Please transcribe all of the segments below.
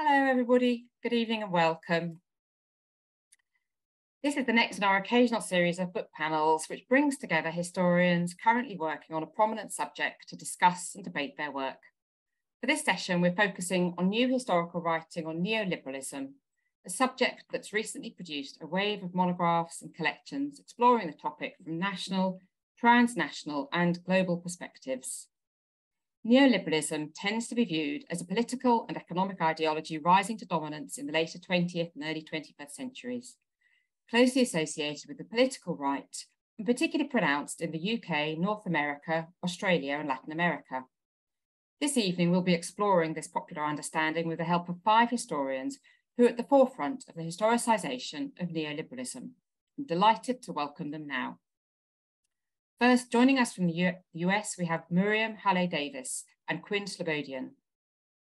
Hello, everybody. Good evening and welcome. This is the next in our occasional series of book panels, which brings together historians currently working on a prominent subject to discuss and debate their work. For this session, we're focusing on new historical writing on neoliberalism, a subject that's recently produced a wave of monographs and collections exploring the topic from national, transnational, and global perspectives. Neoliberalism tends to be viewed as a political and economic ideology rising to dominance in the later 20th and early 21st centuries closely associated with the political right, and particularly pronounced in the UK, North America, Australia, and Latin America. This evening, we'll be exploring this popular understanding with the help of five historians who are at the forefront of the historicisation of neoliberalism. I'm delighted to welcome them now. First, joining us from the US, we have Muriam Haleh Davis and Quinn Slobodian.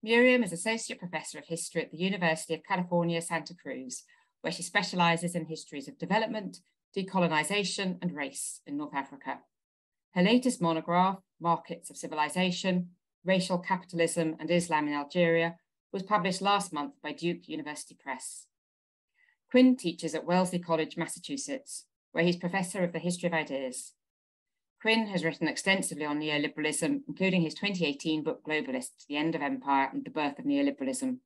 Muriam is Associate Professor of History at the University of California, Santa Cruz, where she specialises in histories of development, decolonisation, and race in North Africa. Her latest monograph, Markets of Civilization, Racial Capitalism and Islam in Algeria, was published last month by Duke University Press. Quinn teaches at Wellesley College, Massachusetts, where he's Professor of the History of Ideas. Quinn has written extensively on neoliberalism, including his 2018 book Globalists, The End of Empire and the Birth of Neoliberalism,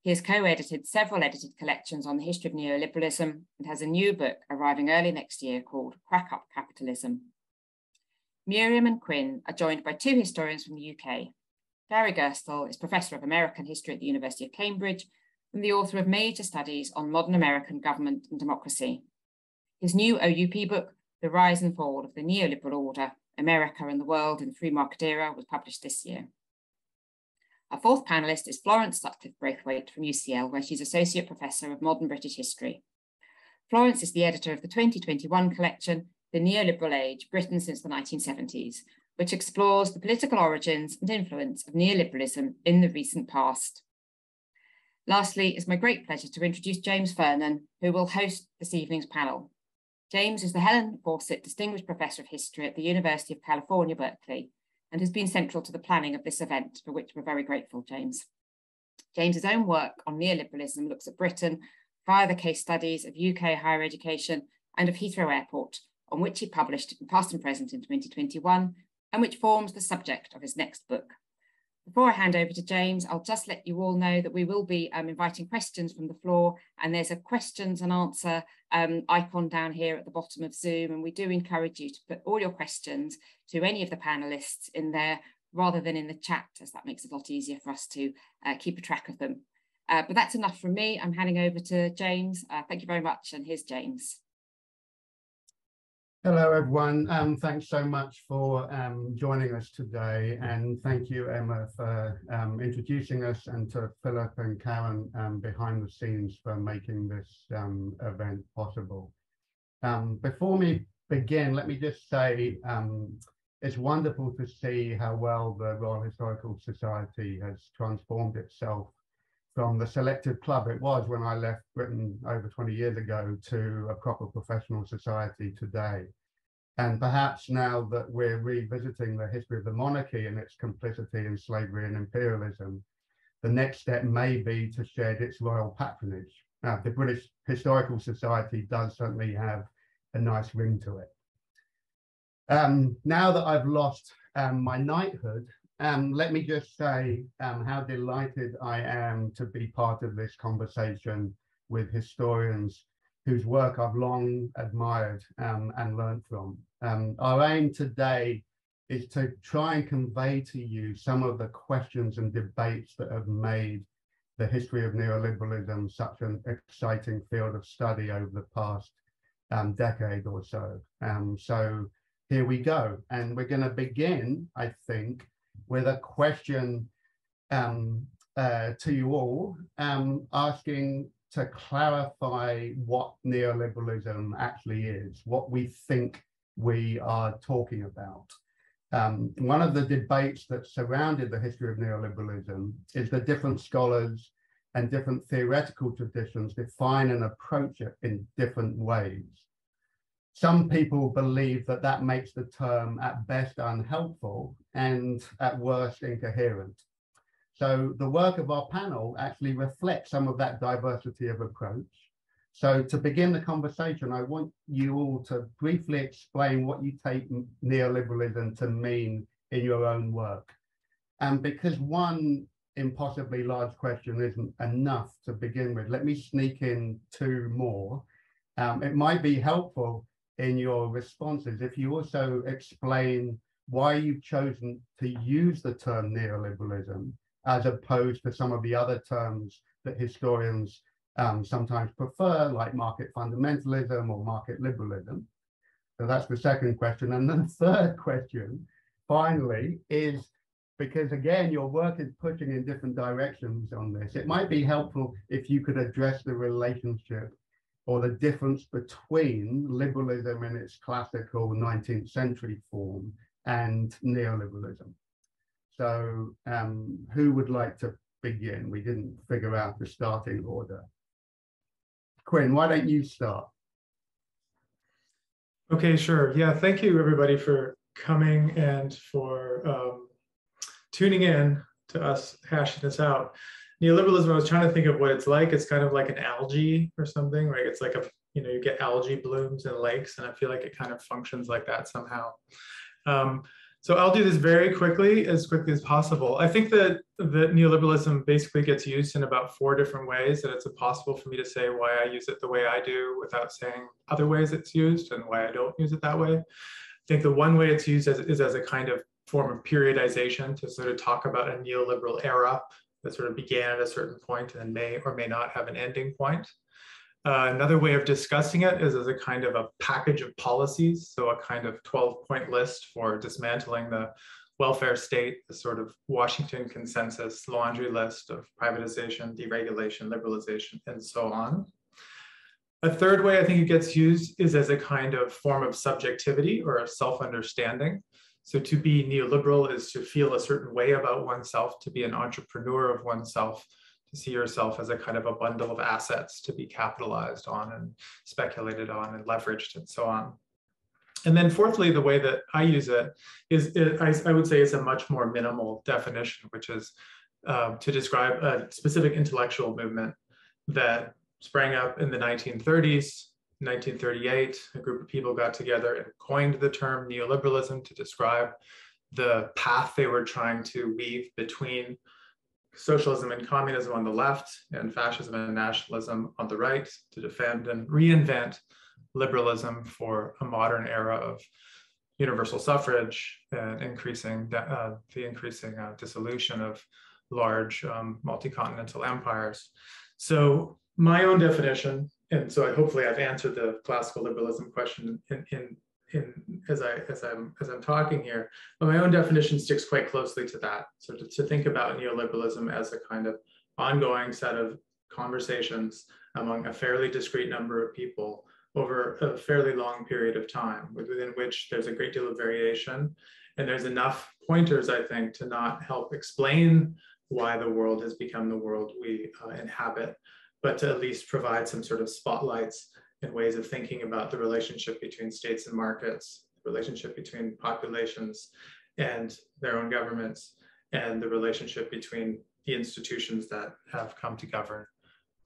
he has co-edited several edited collections on the history of neoliberalism and has a new book arriving early next year called Crack Up Capitalism. Muriam and Quinn are joined by two historians from the UK. Gary Gerstle is Professor of American History at the University of Cambridge and the author of major studies on modern American government and democracy. His new OUP book, The Rise and Fall of the Neoliberal Order, America and the World in the Free Market Era, was published this year. Our fourth panellist is Florence Sutcliffe Braithwaite from UCL, where she's Associate Professor of Modern British History. Florence is the editor of the 2021 collection, The Neoliberal Age, Britain since the 1970s, which explores the political origins and influence of neoliberalism in the recent past. Lastly, it's my great pleasure to introduce James Vernon, who will host this evening's panel. James is the Helen Fawcett Distinguished Professor of History at the University of California, Berkeley, and has been central to the planning of this event, for which we're very grateful, James. James's own work on neoliberalism looks at Britain via the case studies of UK higher education and of Heathrow Airport, on which he published Past and Present in 2021, and which forms the subject of his next book, before I hand over to James, I'll just let you all know that we will be um, inviting questions from the floor and there's a questions and answer um, icon down here at the bottom of Zoom. And we do encourage you to put all your questions to any of the panelists in there rather than in the chat, as that makes it a lot easier for us to uh, keep a track of them. Uh, but that's enough from me. I'm handing over to James. Uh, thank you very much. And here's James. Hello, everyone. Um, thanks so much for um, joining us today. And thank you, Emma, for um, introducing us and to Philip and Karen um, behind the scenes for making this um, event possible. Um, before we begin, let me just say it's wonderful to see how well the Royal Historical Society has transformed itself from the selected club it was when I left Britain over 20 years ago to a proper professional society today. And perhaps now that we're revisiting the history of the monarchy and its complicity in slavery and imperialism, the next step may be to shed its royal patronage. Now, the British Historical Society does certainly have a nice ring to it. Um, now that I've lost um, my knighthood, um, let me just say um, how delighted I am to be part of this conversation with historians whose work I've long admired um, and learned from. Um, our aim today is to try and convey to you some of the questions and debates that have made the history of neoliberalism such an exciting field of study over the past um, decade or so. Um, so here we go. And we're going to begin, I think, with a question um, uh, to you all, um, asking to clarify what neoliberalism actually is, what we think we are talking about. Um, one of the debates that surrounded the history of neoliberalism is that different scholars and different theoretical traditions define and approach it in different ways. Some people believe that that makes the term at best unhelpful and at worst incoherent. So the work of our panel actually reflects some of that diversity of approach. So to begin the conversation, I want you all to briefly explain what you take neoliberalism to mean in your own work. And because one impossibly large question isn't enough to begin with, let me sneak in two more. Um, it might be helpful in your responses if you also explain why you've chosen to use the term neoliberalism as opposed to some of the other terms that historians um, sometimes prefer, like market fundamentalism or market liberalism. So that's the second question. And then the third question, finally, is because again, your work is pushing in different directions on this. It might be helpful if you could address the relationship or the difference between liberalism in its classical 19th century form and neoliberalism. So um, who would like to begin? We didn't figure out the starting order. Quinn, why don't you start? Okay, sure. Yeah, thank you everybody for coming and for um, tuning in to us hashing this out. Neoliberalism, I was trying to think of what it's like. It's kind of like an algae or something, right? It's like a, you know, you get algae blooms in lakes, and I feel like it kind of functions like that somehow. Um, so I'll do this very quickly, as quickly as possible. I think that, that neoliberalism basically gets used in about four different ways, and it's impossible for me to say why I use it the way I do without saying other ways it's used and why I don't use it that way. I think the one way it's used as, is as a kind of form of periodization to sort of talk about a neoliberal era that sort of began at a certain point and may or may not have an ending point. Uh, another way of discussing it is as a kind of a package of policies, so a kind of 12 point list for dismantling the welfare state, the sort of Washington consensus laundry list of privatization, deregulation, liberalization, and so on. A third way I think it gets used is as a kind of form of subjectivity or self understanding. So to be neoliberal is to feel a certain way about oneself, to be an entrepreneur of oneself, to see yourself as a kind of a bundle of assets to be capitalized on and speculated on and leveraged and so on. And then fourthly, the way that I use it is, it, I, I, would say it's a much more minimal definition, which is uh, to describe a specific intellectual movement that sprang up in the 1930s. 1938, a group of people got together and coined the term neoliberalism to describe the path they were trying to weave between socialism and communism on the left and fascism and nationalism on the right to defend and reinvent liberalism for a modern era of universal suffrage and increasing uh, the increasing uh, dissolution of large um, multi-continental empires. So my own definition, and so I, hopefully I've answered the classical liberalism question in, in in as I as I'm as I'm talking here, but my own definition sticks quite closely to that. So to, to think about neoliberalism as a kind of ongoing set of conversations among a fairly discrete number of people over a fairly long period of time, within which there's a great deal of variation, and there's enough pointers, I think, to not help explain why the world has become the world we uh, inhabit, but to at least provide some sort of spotlights and ways of thinking about the relationship between states and markets, the relationship between populations and their own governments, and the relationship between the institutions that have come to govern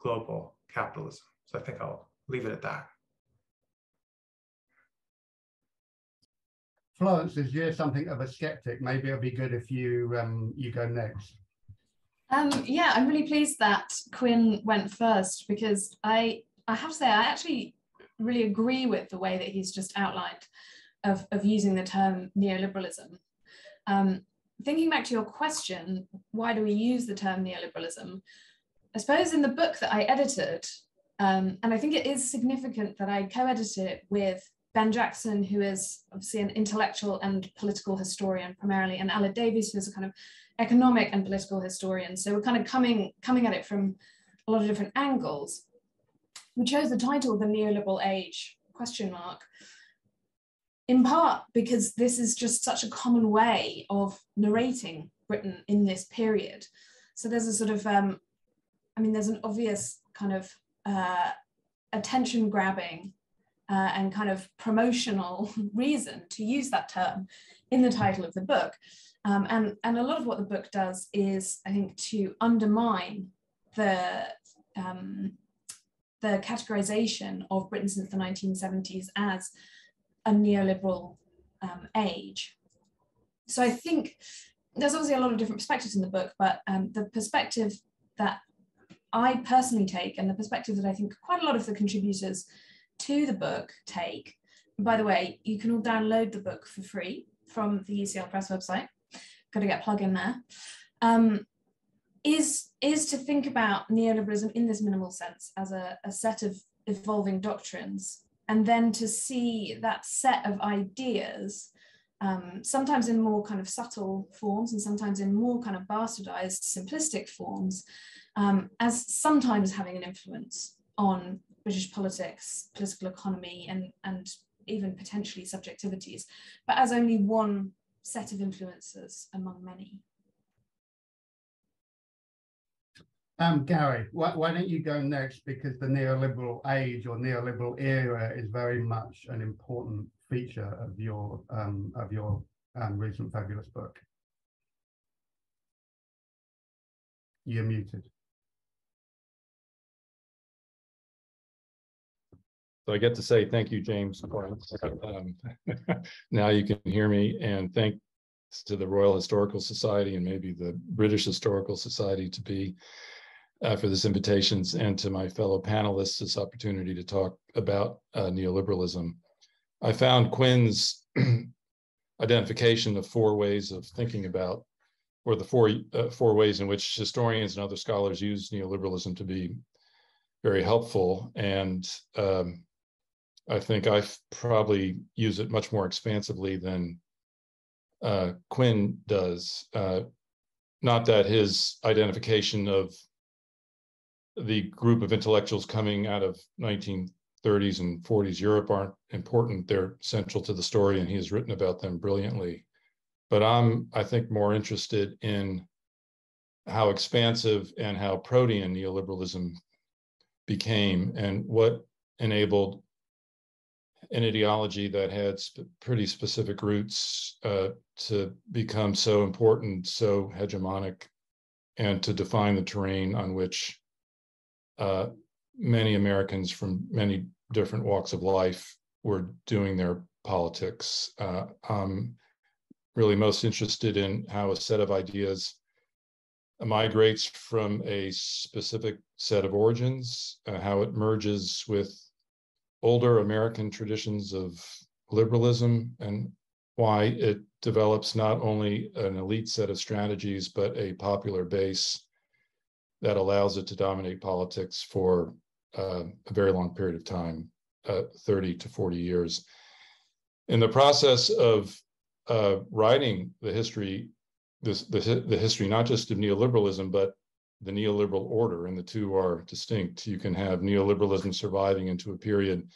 global capitalism. So I think I'll leave it at that. Florence, is you're something of a skeptic. Maybe it'll be good if you um, you go next. Um, yeah, I'm really pleased that Quinn went first because I I have to say, I actually really agree with the way that he's just outlined of, of using the term neoliberalism. Um, thinking back to your question, why do we use the term neoliberalism? I suppose in the book that I edited, um, and I think it is significant that I co edited it with Ben Jackson, who is obviously an intellectual and political historian primarily, and Aled Davies, who is a kind of economic and political historian. So we're kind of coming, coming at it from a lot of different angles we chose the title the neoliberal age question mark in part because this is just such a common way of narrating britain in this period so there's a sort of um, i mean there's an obvious kind of uh, attention grabbing uh, and kind of promotional reason to use that term in the title of the book. Um, and, and a lot of what the book does is, I think, to undermine the, um, the categorization of Britain since the 1970s as a neoliberal um, age. So I think there's obviously a lot of different perspectives in the book, but um, the perspective that I personally take and the perspective that I think quite a lot of the contributors to the book take, by the way, you can all download the book for free from the UCL Press website. Got to get plug in there. Um, is, is to think about neoliberalism in this minimal sense as a, a set of evolving doctrines, and then to see that set of ideas um, sometimes in more kind of subtle forms and sometimes in more kind of bastardized, simplistic forms, um, as sometimes having an influence on British politics, political economy, and, and even potentially subjectivities, but as only one set of influences among many. Um, Gary, why, why, don't you go next? Because the neoliberal age or neoliberal era is very much an important feature of your um, of your um, recent fabulous book. You're muted. So I get to say thank you, James. Um, now you can hear me, and thanks to the Royal Historical Society and maybe the British Historical Society to be uh, for this invitations, and to my fellow panelists this opportunity to talk about uh, neoliberalism. I found Quinn's identification of four ways of thinking about, or the four uh, four ways in which historians and other scholars use neoliberalism to be very helpful. And um, I think I probably use it much more expansively than uh, Quinn does. Uh, not that his identification of the group of intellectuals coming out of 1930s and 40s Europe aren't important. They're central to the story, and he has written about them brilliantly. But I'm, I think, more interested in how expansive and how protean neoliberalism became and what enabled an ideology that had sp- pretty specific roots uh, to become so important, so hegemonic, and to define the terrain on which uh, many Americans from many different walks of life were doing their politics. Uh, I'm really most interested in how a set of ideas migrates from a specific set of origins, uh, how it merges with older American traditions of liberalism, and why it develops not only an elite set of strategies, but a popular base that allows it to dominate politics for uh, a very long period of time, uh, 30 to 40 years. In the process of uh, writing the history, this, the, the history not just of neoliberalism, but the neoliberal order, and the two are distinct. You can have neoliberalism surviving into a period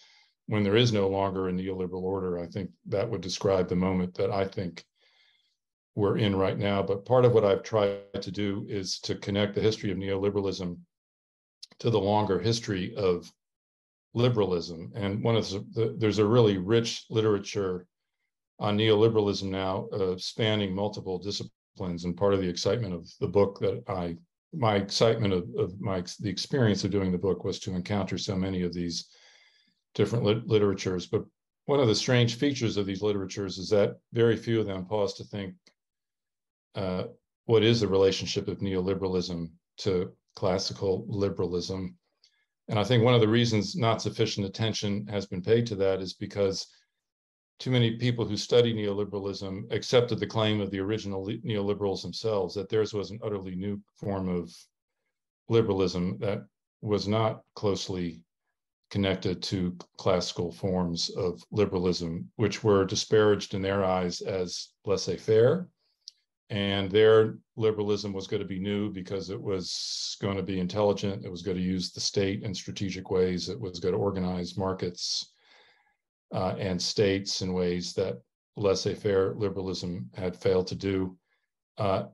when there is no longer a neoliberal order. I think that would describe the moment that I think we're in right now. But part of what I've tried to do is to connect the history of neoliberalism to the longer history of liberalism. And one of the, the there's a really rich literature on neoliberalism now, uh, spanning multiple disciplines. And part of the excitement of the book that I, my excitement of, of my the experience of doing the book was to encounter so many of these different lit- literatures. But one of the strange features of these literatures is that very few of them pause to think uh, what is the relationship of neoliberalism to classical liberalism. And I think one of the reasons not sufficient attention has been paid to that is because too many people who study neoliberalism accepted the claim of the original neoliberals themselves that theirs was an utterly new form of liberalism that was not closely connected to classical forms of liberalism, which were disparaged in their eyes as laissez faire and their liberalism was going to be new because it was going to be intelligent it was going to use the state in strategic ways it was going to organize markets uh, and states in ways that laissez-faire liberalism had failed to do uh,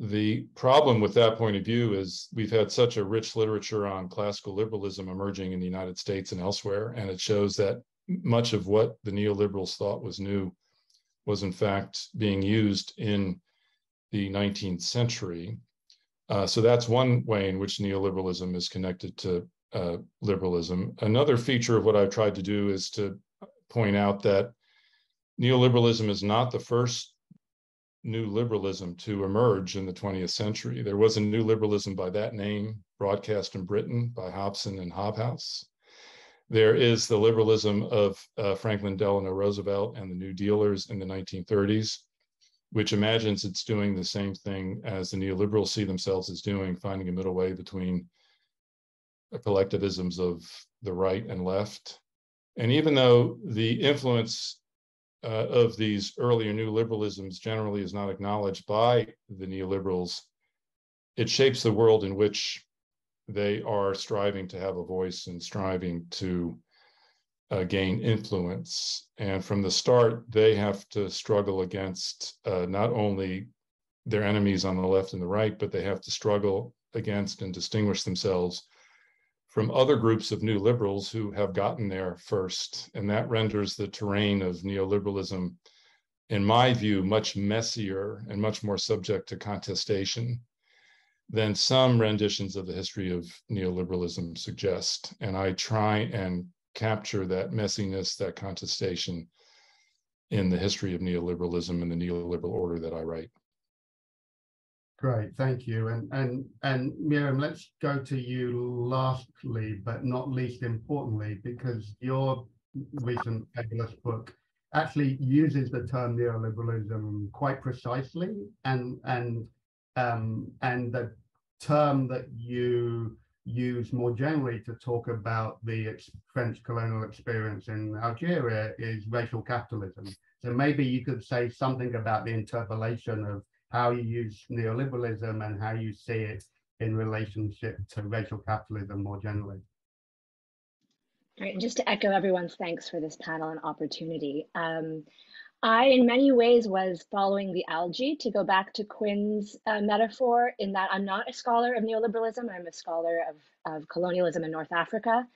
the problem with that point of view is we've had such a rich literature on classical liberalism emerging in the united states and elsewhere and it shows that much of what the neoliberals thought was new was in fact being used in the 19th century. Uh, so that's one way in which neoliberalism is connected to uh, liberalism. Another feature of what I've tried to do is to point out that neoliberalism is not the first new liberalism to emerge in the 20th century. There was a new liberalism by that name, broadcast in Britain by Hobson and Hobhouse. There is the liberalism of uh, Franklin Delano Roosevelt and the New Dealers in the 1930s, which imagines it's doing the same thing as the neoliberals see themselves as doing, finding a middle way between collectivisms of the right and left. And even though the influence uh, of these earlier new liberalisms generally is not acknowledged by the neoliberals, it shapes the world in which they are striving to have a voice and striving to uh, gain influence. And from the start, they have to struggle against uh, not only their enemies on the left and the right, but they have to struggle against and distinguish themselves from other groups of new liberals who have gotten there first. And that renders the terrain of neoliberalism, in my view, much messier and much more subject to contestation than some renditions of the history of neoliberalism suggest. And I try and capture that messiness, that contestation in the history of neoliberalism and the neoliberal order that I write. Great, thank you. And and and Muriam, let's go to you lastly, but not least importantly, because your recent fabulous book actually uses the term neoliberalism quite precisely and and um, and the term that you use more generally to talk about the French colonial experience in Algeria is racial capitalism. So maybe you could say something about the interpolation of how you use neoliberalism and how you see it in relationship to racial capitalism more generally. All right, just to echo everyone's thanks for this panel and opportunity. Um, I, in many ways, was following the algae to go back to Quinn's uh, metaphor, in that I'm not a scholar of neoliberalism, I'm a scholar of, of colonialism in North Africa.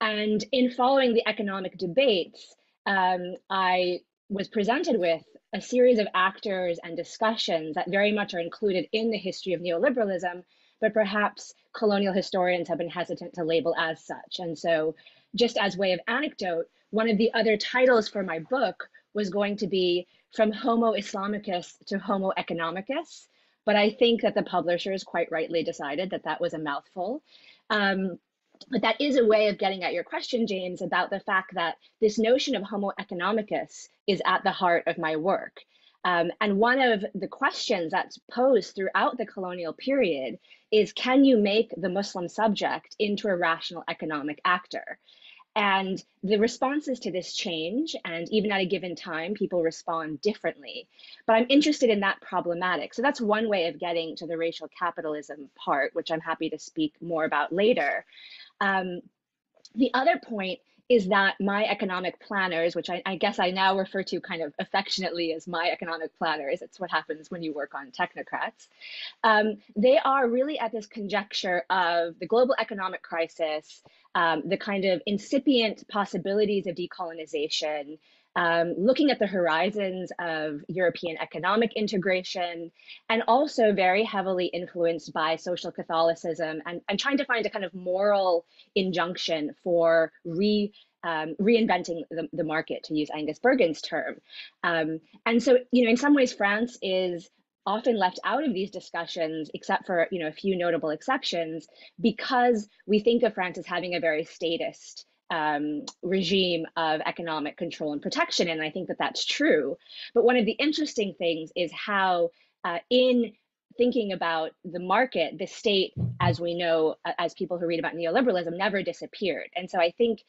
And in following the economic debates, um, I was presented with a series of actors and discussions that very much are included in the history of neoliberalism, but perhaps colonial historians have been hesitant to label as such. And so, just as way of anecdote, one of the other titles for my book was going to be From Homo Islamicus to Homo Economicus. But I think that the publishers quite rightly decided that that was a mouthful. Um, but that is a way of getting at your question, James, about the fact that this notion of Homo economicus is at the heart of my work. Um, and one of the questions that's posed throughout the colonial period is can you make the Muslim subject into a rational economic actor? And the responses to this change, and even at a given time, people respond differently. But I'm interested in that problematic. So that's one way of getting to the racial capitalism part, which I'm happy to speak more about later. Um, the other point is that my economic planners, which I, I, guess I now refer to kind of affectionately as my economic planners, it's what happens when you work on technocrats, um, they are really at this conjecture of the global economic crisis, um, the kind of incipient possibilities of decolonization, um, looking at the horizons of European economic integration, and also very heavily influenced by social Catholicism and, and trying to find a kind of moral injunction for re um, reinventing the, the market, to use Angus Burgin's term. Um, and so, you know, in some ways, France is often left out of these discussions, except for you know a few notable exceptions, because we think of France as having a very statist um, regime of economic control and protection. And I think that that's true. But one of the interesting things is how, uh, in thinking about the market, the state, as we know, uh, as people who read about neoliberalism, never disappeared. And so I think,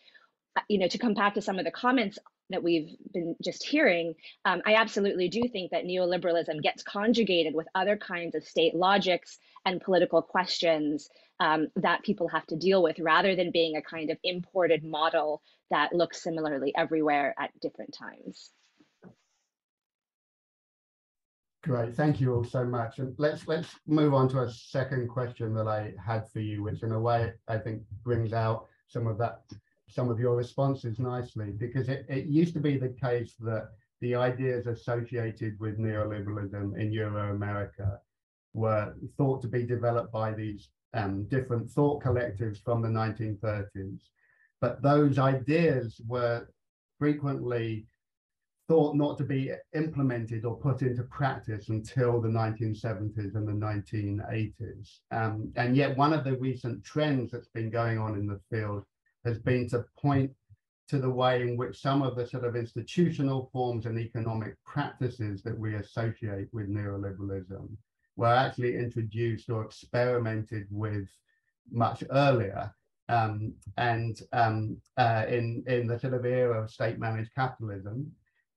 uh, you know, to come back to some of the comments that we've been just hearing, um, I absolutely do think that neoliberalism gets conjugated with other kinds of state logics and political questions um, that people have to deal with rather than being a kind of imported model that looks similarly everywhere at different times. Great, thank you all so much. And let's let's move on to a second question that I had for you, which in a way I think brings out some of that some of your responses nicely because it, it used to be the case that the ideas associated with neoliberalism in Euro-America were thought to be developed by these um, different thought collectives from the 1930s. But those ideas were frequently thought not to be implemented or put into practice until the 1970s and the 1980s. Um, and yet one of the recent trends that's been going on in the field has been to point to the way in which some of the sort of institutional forms and economic practices that we associate with neoliberalism were actually introduced or experimented with much earlier um, and um, uh, in, in the sort of era of state managed capitalism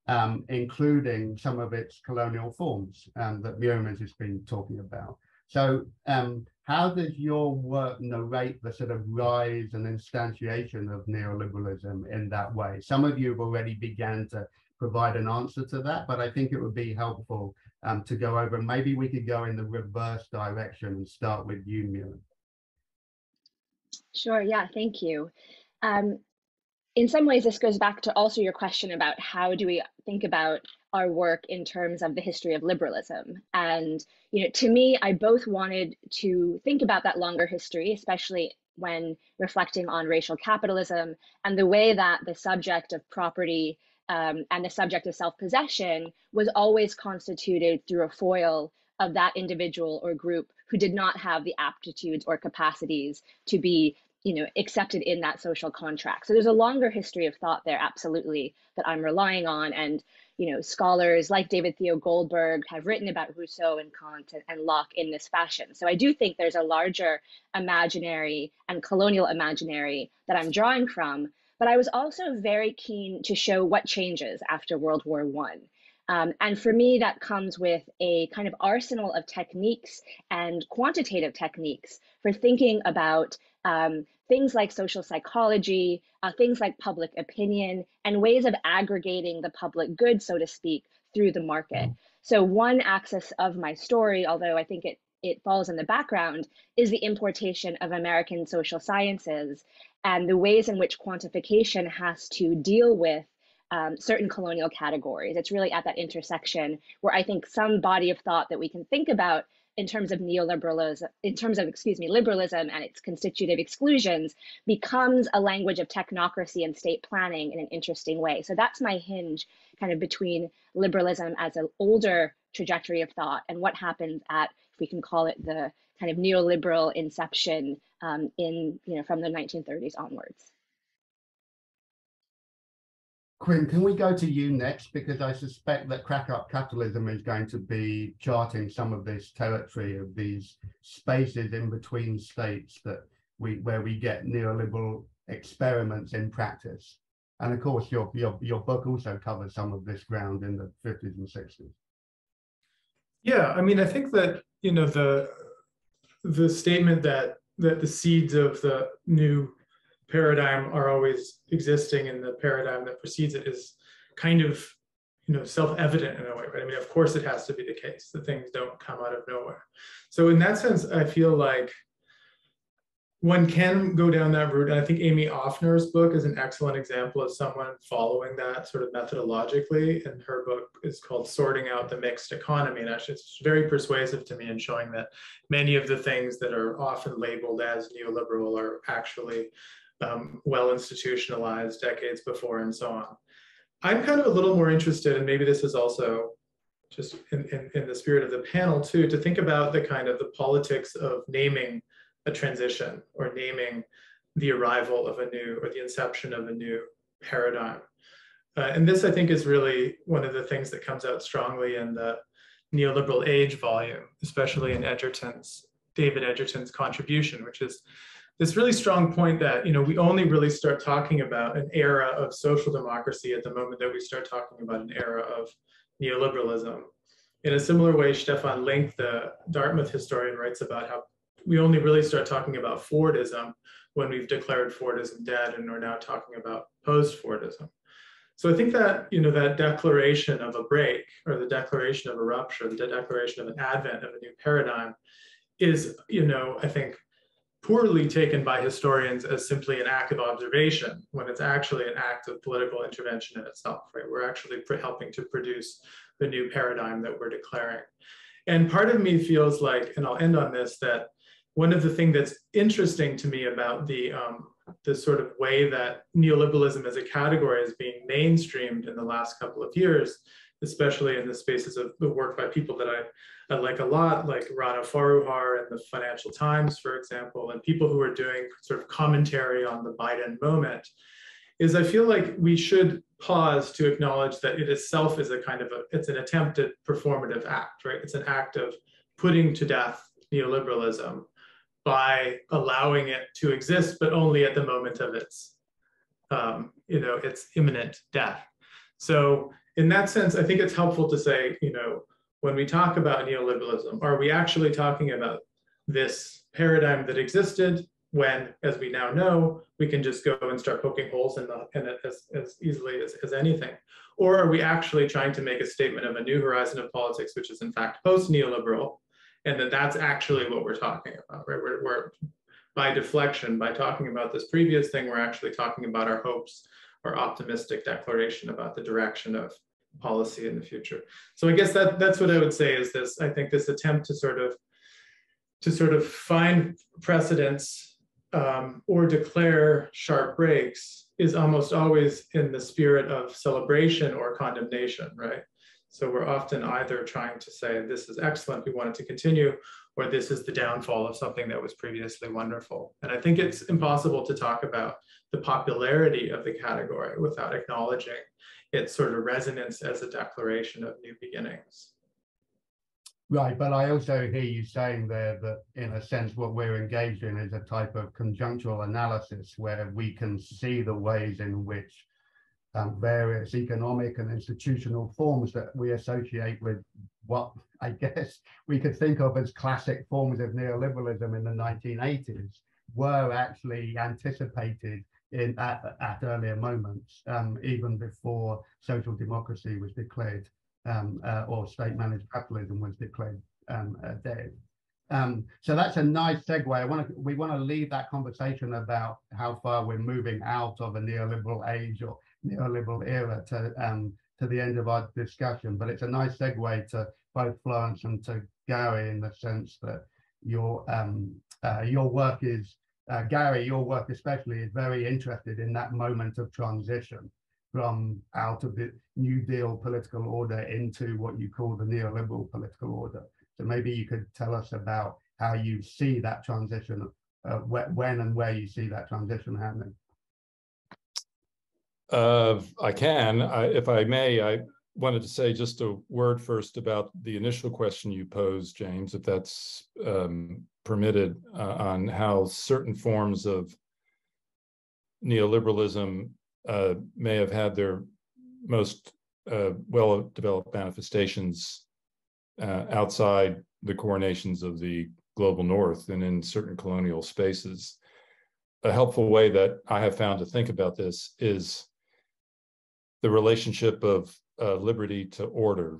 um, including some of its colonial forms um, that Muriam has been talking about. So um, how does your work narrate the sort of rise and instantiation of neoliberalism in that way? Some of you have already began to provide an answer to that, but I think it would be helpful um, to go over. Maybe we could go in the reverse direction and start with you, Muriam. Sure, yeah, thank you. Um, in some ways, this goes back to also your question about how do we think about our work in terms of the history of liberalism. And you know, to me, I both wanted to think about that longer history, especially when reflecting on racial capitalism and the way that the subject of property um, and the subject of self-possession was always constituted through a foil of that individual or group who did not have the aptitudes or capacities to be you know accepted in that social contract. So there's a longer history of thought there absolutely that i'm relying on. And you know scholars like david theo goldberg have written about rousseau and kant and locke in this fashion. So i do think there's a larger imaginary and colonial imaginary that i'm drawing from but i was also very keen to show what changes after world war one um, and for me, that comes with a kind of arsenal of techniques and quantitative techniques for thinking about um, things like social psychology, uh, things like public opinion, and ways of aggregating the public good, so to speak, through the market. So one axis of my story, although I think it it falls in the background, is the importation of American social sciences and the ways in which quantification has to deal with um, certain colonial categories. It's really at that intersection where I think some body of thought that we can think about in terms of neoliberalism, in terms of, excuse me, liberalism and its constitutive exclusions becomes a language of technocracy and state planning in an interesting way. So that's my hinge kind of between liberalism as an older trajectory of thought and what happens at, we can call it the kind of neoliberal inception um, in, you know, from the 1930s onwards. Quinn, can we go to you next? Because I suspect that crack up capitalism is going to be charting some of this territory of these spaces in between states that we where we get neoliberal experiments in practice. And of course, your your your book also covers some of this ground in the 50s and 60s. Yeah, I mean, I think that you know the the statement that that the seeds of the new paradigm are always existing in the paradigm that precedes it is kind of you know self-evident in a way right? I mean of course it has to be the case that things don't come out of nowhere. So in that sense i feel like one can go down that route and i think amy Offner's book is an excellent example of someone following that sort of methodologically and her book is called sorting out the mixed economy and actually it's very persuasive to me in showing that many of the things that are often labeled as neoliberal are actually um, well institutionalized decades before and so on. I'm kind of a little more interested, and maybe this is also just in, in, in, the spirit of the panel too, to think about the kind of the politics of naming a transition or naming the arrival of a new or the inception of a new paradigm. Uh, and this, I think, is really one of the things that comes out strongly in the neoliberal age volume, especially in Edgerton's, David Edgerton's contribution, which is this really strong point that you know we only really start talking about an era of social democracy at the moment that we start talking about an era of neoliberalism. In a similar way, Stefan Link, the Dartmouth historian, writes about how we only really start talking about Fordism when we've declared Fordism dead and we're now talking about post-Fordism. So I think that you know that declaration of a break or the declaration of a rupture, the declaration of an advent of a new paradigm is, you know, I think poorly taken by historians as simply an act of observation when it's actually an act of political intervention in itself, right? We're actually helping to produce the new paradigm that we're declaring. And part of me feels like, and I'll end on this, that one of the things that's interesting to me about the, um, the sort of way that neoliberalism as a category is being mainstreamed in the last couple of years, especially in the spaces of the work by people that I I like a lot, like Rana Foroohar and the Financial Times, for example, and people who are doing sort of commentary on the Biden moment, is I feel like we should pause to acknowledge that it itself is a kind of a, it's an attempted performative act, right? It's an act of putting to death neoliberalism by allowing it to exist, but only at the moment of its, um, you know, its imminent death. So in that sense, I think it's helpful to say, you know, when we talk about neoliberalism, are we actually talking about this paradigm that existed when, as we now know, we can just go and start poking holes in, the, in it as, as easily as, as anything? Or are we actually trying to make a statement of a new horizon of politics, which is in fact post-neoliberal, and that that's actually what we're talking about, right? We're, we're by deflection, by talking about this previous thing, we're actually talking about our hopes, our optimistic declaration about the direction of policy in the future. So I guess that that's what I would say is this. I think this attempt to sort of to sort of find precedents um, or declare sharp breaks is almost always in the spirit of celebration or condemnation, right? So we're often either trying to say this is excellent, we want it to continue, or this is the downfall of something that was previously wonderful. And I think it's impossible to talk about the popularity of the category without acknowledging its sort of resonance as a declaration of new beginnings. Right, but I also hear you saying there that in a sense what we're engaged in is a type of conjunctural analysis where we can see the ways in which um, various economic and institutional forms that we associate with what I guess we could think of as classic forms of neoliberalism in the 1980s were actually anticipated in at, at earlier moments, um, even before social democracy was declared um, uh, or state-managed capitalism was declared um, uh, dead. Um, so that's a nice segue. I want to we want to leave that conversation about how far we're moving out of a neoliberal age or neoliberal era to um, to the end of our discussion. But it's a nice segue to both Florence and to Gary in the sense that your um, uh, your work is uh, Gary, your work especially is very interested in that moment of transition from out of the New Deal political order into what you call the neoliberal political order. So maybe you could tell us about how you see that transition, uh, wh when and where you see that transition happening. Uh, I can, I, if I may, I wanted to say just a word first about the initial question you posed, James, if that's um, permitted, uh, on how certain forms of neoliberalism uh, may have had their most uh, well-developed manifestations uh, outside the core nations of the global north and in certain colonial spaces. A helpful way that I have found to think about this is the relationship of uh, liberty to order.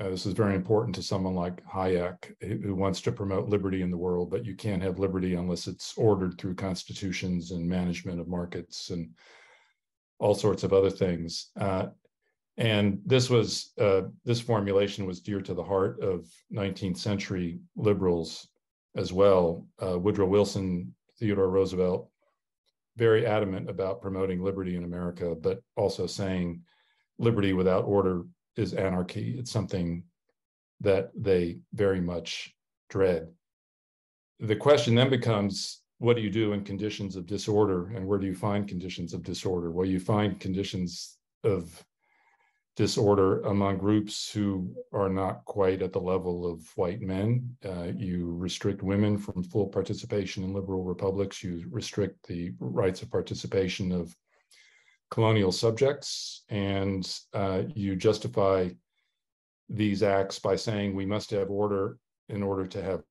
Uh, this is very important to someone like Hayek, who wants to promote liberty in the world, but you can't have liberty unless it's ordered through constitutions and management of markets and all sorts of other things. Uh, and this was uh, this formulation was dear to the heart of 19th century liberals as well. Uh, Woodrow Wilson, Theodore Roosevelt, very adamant about promoting liberty in America, but also saying liberty without order is anarchy. It's something that they very much dread. The question then becomes what do you do in conditions of disorder and where do you find conditions of disorder? Well, you find conditions of disorder among groups who are not quite at the level of white men. Uh, you restrict women from full participation in liberal republics. You restrict the rights of participation of colonial subjects, and uh, you justify these acts by saying we must have order in order to have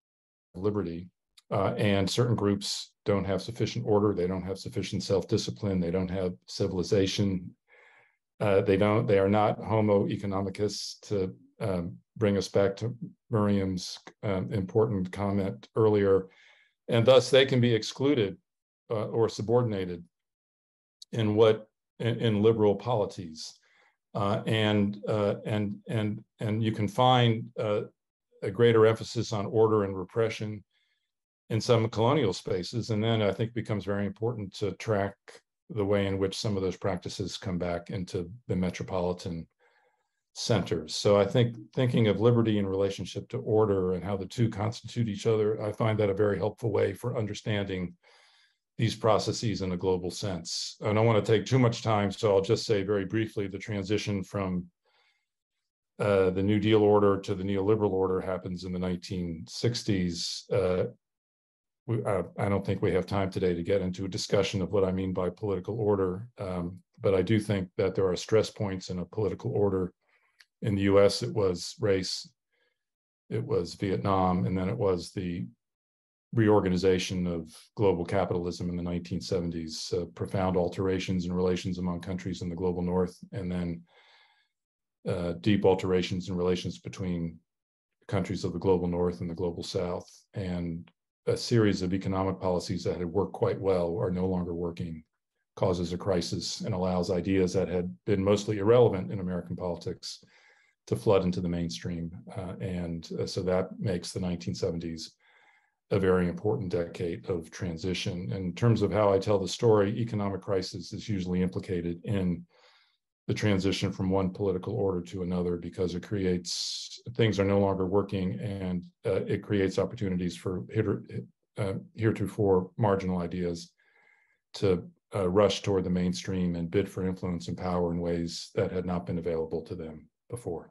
liberty. Uh, and certain groups don't have sufficient order, they don't have sufficient self-discipline, they don't have civilization, uh, they don't. They are not Homo economicus. To um, bring us back to Muriam's um, important comment earlier, and thus they can be excluded uh, or subordinated in what in, in liberal polities. Uh, and uh, and and and you can find uh, a greater emphasis on order and repression in some colonial spaces, and then I think becomes very important to track the way in which some of those practices come back into the metropolitan centers. So I think thinking of liberty in relationship to order and how the two constitute each other, I find that a very helpful way for understanding these processes in a global sense. I don't want to take too much time, so I'll just say very briefly the transition from uh, the New Deal order to the neoliberal order happens in the 1960s. Uh, we, uh, I don't think we have time today to get into a discussion of what I mean by political order, um, but I do think that there are stress points in a political order. In the US, it was race, it was Vietnam, and then it was the reorganization of global capitalism in the 1970s, uh, profound alterations in relations among countries in the global north, and then uh, deep alterations in relations between countries of the global north and the global south. And a series of economic policies that had worked quite well are no longer working, causes a crisis, and allows ideas that had been mostly irrelevant in American politics to flood into the mainstream. Uh, and uh, so that makes the 1970s a very important decade of transition. In terms of how I tell the story, economic crisis is usually implicated in the transition from one political order to another because it creates things are no longer working and uh, it creates opportunities for uh, heretofore marginal ideas to uh, rush toward the mainstream and bid for influence and power in ways that had not been available to them before.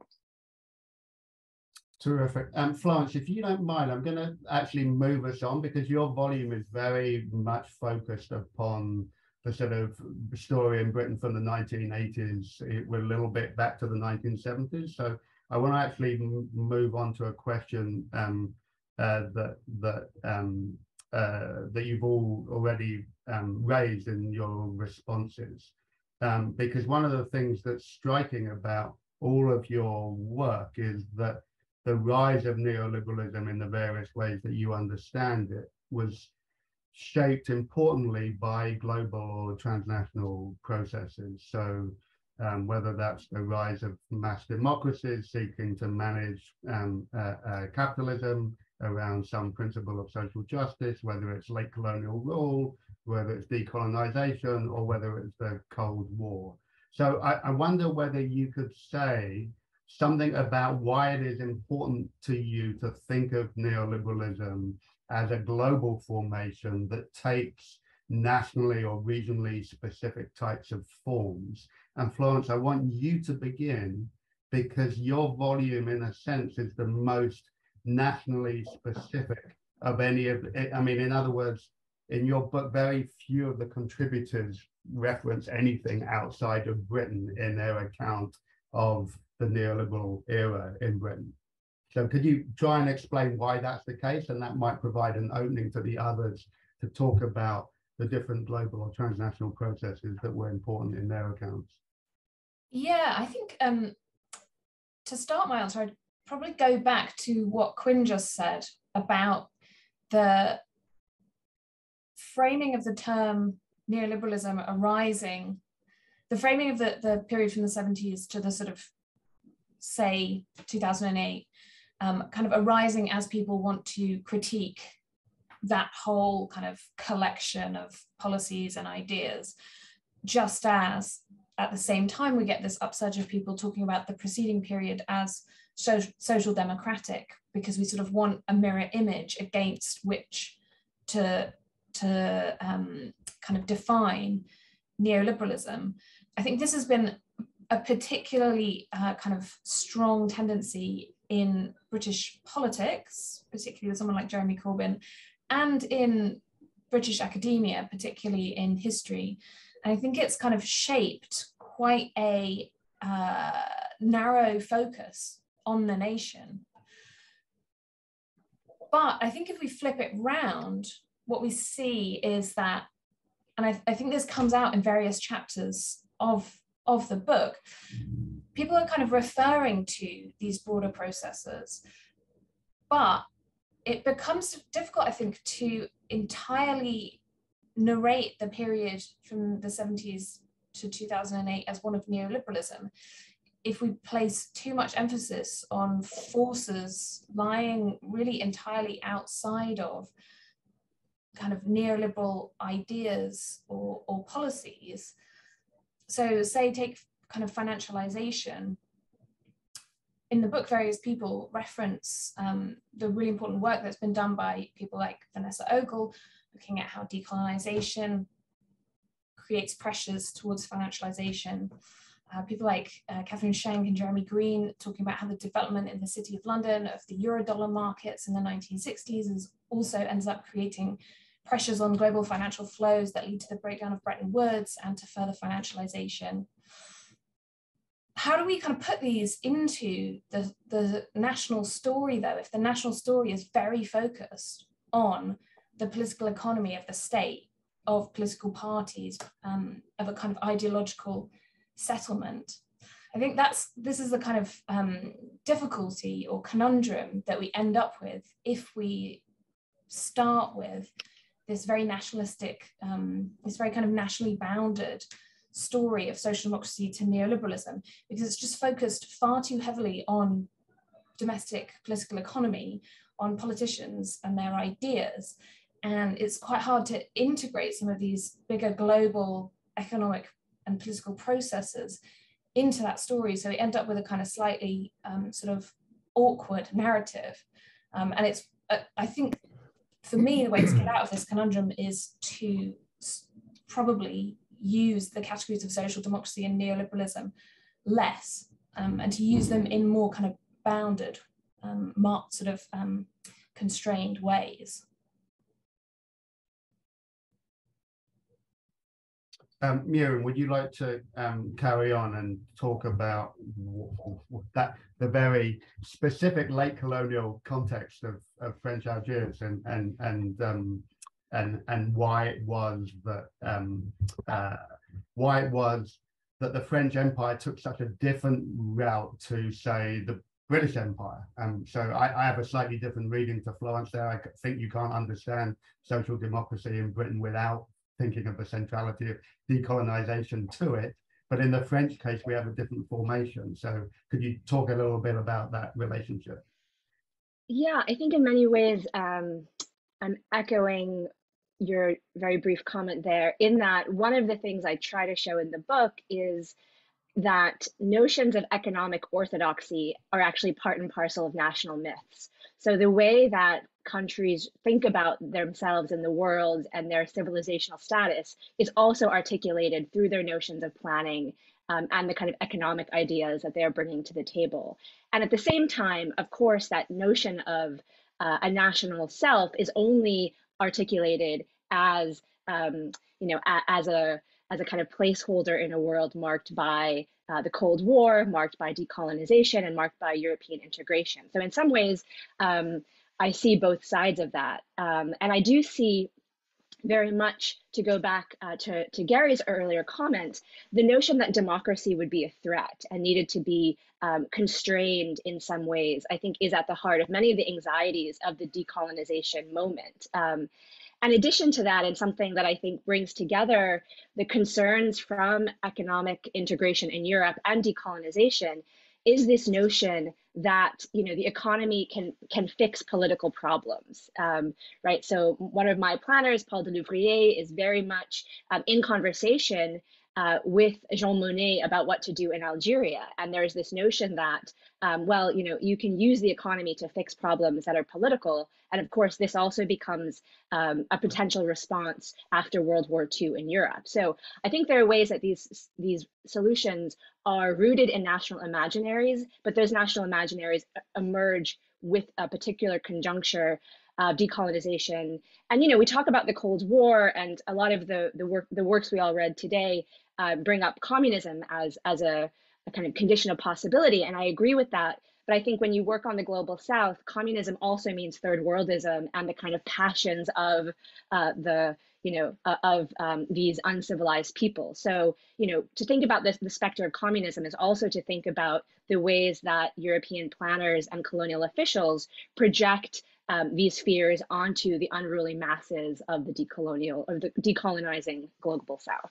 Terrific. Um, Florence, if you don't mind, I'm going to actually move us on because your volume is very much focused upon the sort of story in Britain from the 1980s. It, we're a little bit back to the 1970s. So I want to actually move on to a question um, uh, that that um, uh, that you've all already um, raised in your responses, um, because one of the things that's striking about all of your work is that the rise of neoliberalism in the various ways that you understand it was shaped importantly by global or transnational processes. So um, whether that's the rise of mass democracies seeking to manage um, uh, uh, capitalism around some principle of social justice, whether it's late colonial rule, whether it's decolonization, or whether it's the Cold War. So I, I wonder whether you could say something about why it is important to you to think of neoliberalism as a global formation that takes nationally or regionally specific types of forms. And Florence, I want you to begin because your volume, in a sense, is the most nationally specific of any of, I mean, in other words, in your book, very few of the contributors reference anything outside of Britain in their account of the neoliberal era in Britain. So could you try and explain why that's the case? And that might provide an opening for the others to talk about the different global or transnational processes that were important in their accounts. Yeah, I think um, to start my answer, I'd probably go back to what Quinn just said about the framing of the term neoliberalism arising, the framing of the, the period from the 70s to the sort of say 2008 um, kind of arising as people want to critique that whole kind of collection of policies and ideas just as at the same time we get this upsurge of people talking about the preceding period as so, social democratic because we sort of want a mirror image against which to to um, kind of define neoliberalism. I think this has been a particularly uh, kind of strong tendency in British politics, particularly with someone like Jeremy Corbyn, and in British academia, particularly in history. And I think it's kind of shaped quite a uh, narrow focus on the nation. But I think if we flip it round, what we see is that, and I, I think this comes out in various chapters of of the book, people are kind of referring to these broader processes, but it becomes difficult, I think, to entirely narrate the period from the 70s to 2008 as one of neoliberalism if we place too much emphasis on forces lying really entirely outside of kind of neoliberal ideas or, or policies. So say take kind of financialization. In the book, various people reference um, the really important work that's been done by people like Vanessa Ogle, looking at how decolonization creates pressures towards financialization. Uh, people like uh, Catherine Schenk and Jeremy Green talking about how the development in the City of London of the Eurodollar markets in the 1960s is also ends up creating pressures on global financial flows that lead to the breakdown of Bretton Woods and to further financialization. How do we kind of put these into the, the national story though, if the national story is very focused on the political economy of the state, of political parties, um, of a kind of ideological settlement. I think that's this is the kind of um, difficulty or conundrum that we end up with if we start with this very nationalistic, um, this very kind of nationally bounded story of social democracy to neoliberalism, because it's just focused far too heavily on domestic political economy, on politicians and their ideas, and it's quite hard to integrate some of these bigger global economic and political processes into that story. So we end up with a kind of slightly um, sort of awkward narrative. Um, and it's, uh, I think, for me, the way to get out of this conundrum is to probably use the categories of social democracy and neoliberalism less um, and to use them in more kind of bounded, um, marked sort of um, constrained ways. Um, Muriam, would you like to um, carry on and talk about that the very specific late colonial context of, of French Algiers and and and um, and and why it was that um, uh, why it was that the French Empire took such a different route to say the British Empire. Um, so I, I, have a slightly different reading to Florence there. I think you can't understand social democracy in Britain without thinking of the centrality of decolonization to it. But in the French case, we have a different formation. So could you talk a little bit about that relationship? Yeah, I think in many ways, um, I'm echoing your very brief comment there, in that one of the things I try to show in the book is that notions of economic orthodoxy are actually part and parcel of national myths. So the way that countries think about themselves in the world and their civilizational status is also articulated through their notions of planning um, and the kind of economic ideas that they're bringing to the table. And at the same time, of course, that notion of uh, a national self is only articulated as um, you know a, as a as a kind of placeholder in a world marked by uh, the Cold War, marked by decolonization, and marked by European integration. So in some ways, um, I see both sides of that. Um, and I do see very much to go back uh, to, to Gary's earlier comment, the notion that democracy would be a threat and needed to be um, constrained in some ways, I think is at the heart of many of the anxieties of the decolonization moment. Um, in addition to that, and something that I think brings together the concerns from economic integration in Europe and decolonization is this notion that you know the economy can can fix political problems um, right? So one of my planners paul delouvrier is very much um, in conversation uh, with Jean Monnet about what to do in Algeria. And there's this notion that, um, well, you know, you can use the economy to fix problems that are political. And of course, this also becomes um, a potential response after World War II in Europe. So I think there are ways that these these solutions are rooted in national imaginaries, but those national imaginaries emerge with a particular conjuncture uh, decolonization. And you know, we talk about the Cold War, and a lot of the the work the works we all read today uh, bring up communism as as a, a, kind of condition of possibility, and I agree with that. But I think when you work on the global south, communism also means third worldism and the kind of passions of uh, the you know, uh, of um, these uncivilized people. So, you know, to think about this, the specter of communism is also to think about the ways that European planners and colonial officials project um, these fears onto the unruly masses of the decolonial, of the decolonizing global South.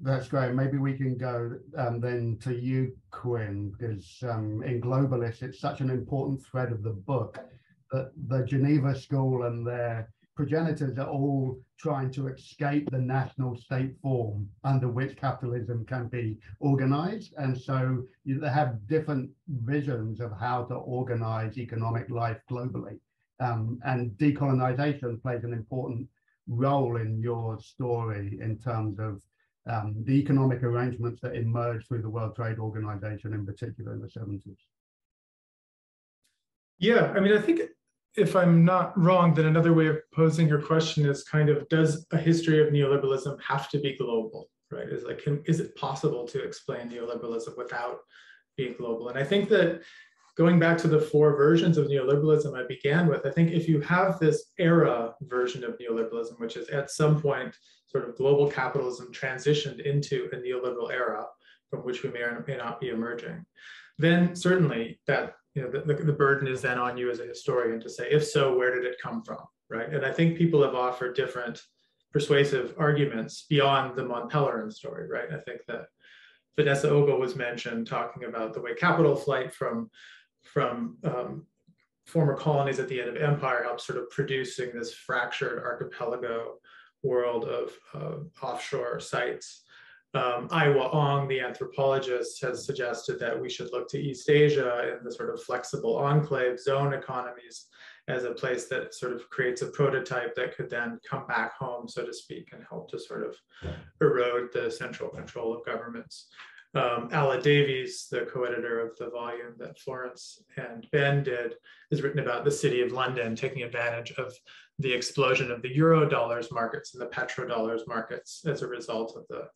That's great. Maybe we can go um, then to you, Quinn, because um, in Globalists, it's such an important thread of the book that the Geneva School and their progenitors are all trying to escape the national state form under which capitalism can be organized. And so you, they have different visions of how to organize economic life globally. Um, and decolonization plays an important role in your story in terms of um, the economic arrangements that emerged through the World Trade Organization, in particular in the 70s. Yeah, I mean, I think if I'm not wrong, then another way of posing your question is kind of, does a history of neoliberalism have to be global, right? Is like, can, is it possible to explain neoliberalism without being global? And I think that going back to the four versions of neoliberalism I began with, I think if you have this era version of neoliberalism, which is at some point sort of global capitalism transitioned into a neoliberal era from which we may or may not be emerging, then certainly that you know, the, the, burden is then on you as a historian to say, if so, where did it come from, right? And I think people have offered different persuasive arguments beyond the Mont Pelerin story, right? I think that Vanessa Ogle was mentioned talking about the way capital flight from, from um, former colonies at the end of empire helped sort of producing this fractured archipelago world of uh, offshore sites um, Ong, the anthropologist, has suggested that we should look to East Asia and the sort of flexible enclave zone economies as a place that sort of creates a prototype that could then come back home, so to speak, and help to sort of erode the central control of governments. Um, Aled Davies, the co-editor of the volume that Florence and Ben did, has written about the city of London taking advantage of the explosion of the euro dollars markets and the petrodollars markets as a result of the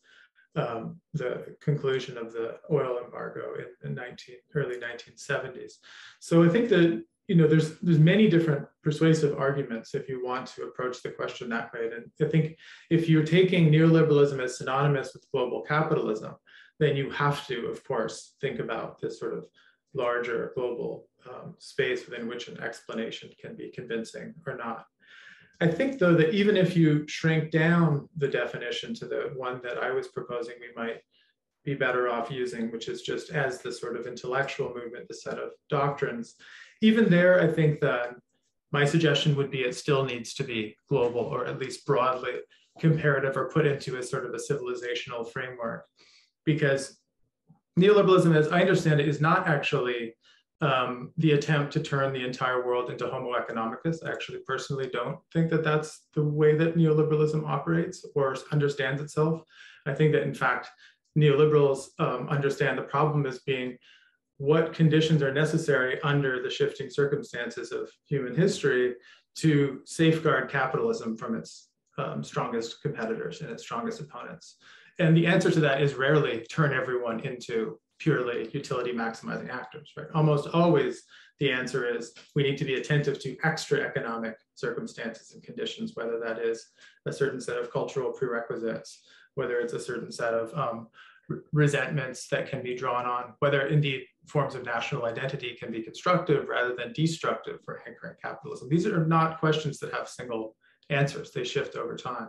um, the conclusion of the oil embargo in the 19, early 1970s. So I think that you know there's there's many different persuasive arguments if you want to approach the question that way. And I think if you're taking neoliberalism as synonymous with global capitalism, then you have to, of course, think about this sort of larger global um, space within which an explanation can be convincing or not. I think though that even if you shrink down the definition to the one that I was proposing, we might be better off using, which is just as the sort of intellectual movement, the set of doctrines. Even there, I think that my suggestion would be it still needs to be global or at least broadly comparative or put into a sort of a civilizational framework. Because neoliberalism, as I understand it, is not actually um, the attempt to turn the entire world into Homo economicus. I actually personally don't think that that's the way that neoliberalism operates or understands itself. I think that in fact, neoliberals um, understand the problem as being what conditions are necessary under the shifting circumstances of human history to safeguard capitalism from its um, strongest competitors and its strongest opponents. And the answer to that is rarely turn everyone into purely utility maximizing actors, right? Almost always the answer is we need to be attentive to extra economic circumstances and conditions, whether that is a certain set of cultural prerequisites, whether it's a certain set of um, resentments that can be drawn on, whether indeed forms of national identity can be constructive rather than destructive for anchoring capitalism. These are not questions that have single answers, they shift over time.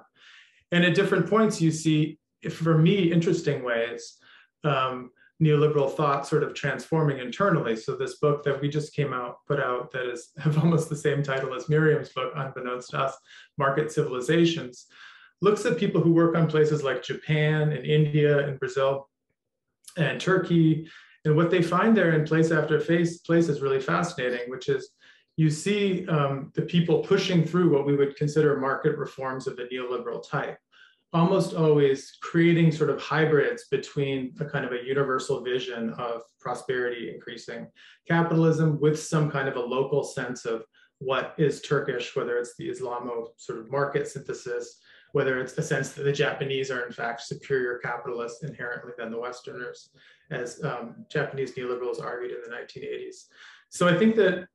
And at different points, you see, for me, interesting ways um, neoliberal thought sort of transforming internally. So this book that we just came out, put out that is have almost the same title as Muriam's book, unbeknownst to us, Market Civilizations, looks at people who work on places like Japan and India and Brazil and Turkey. And what they find there in place after face, place is really fascinating, which is you see um, the people pushing through what we would consider market reforms of the neoliberal type almost always creating sort of hybrids between a kind of a universal vision of prosperity increasing capitalism with some kind of a local sense of what is Turkish, whether it's the Islamo sort of market synthesis whether it's a sense that the Japanese are in fact superior capitalists inherently than the Westerners, as um, Japanese neoliberals argued in the 1980s. So I think that,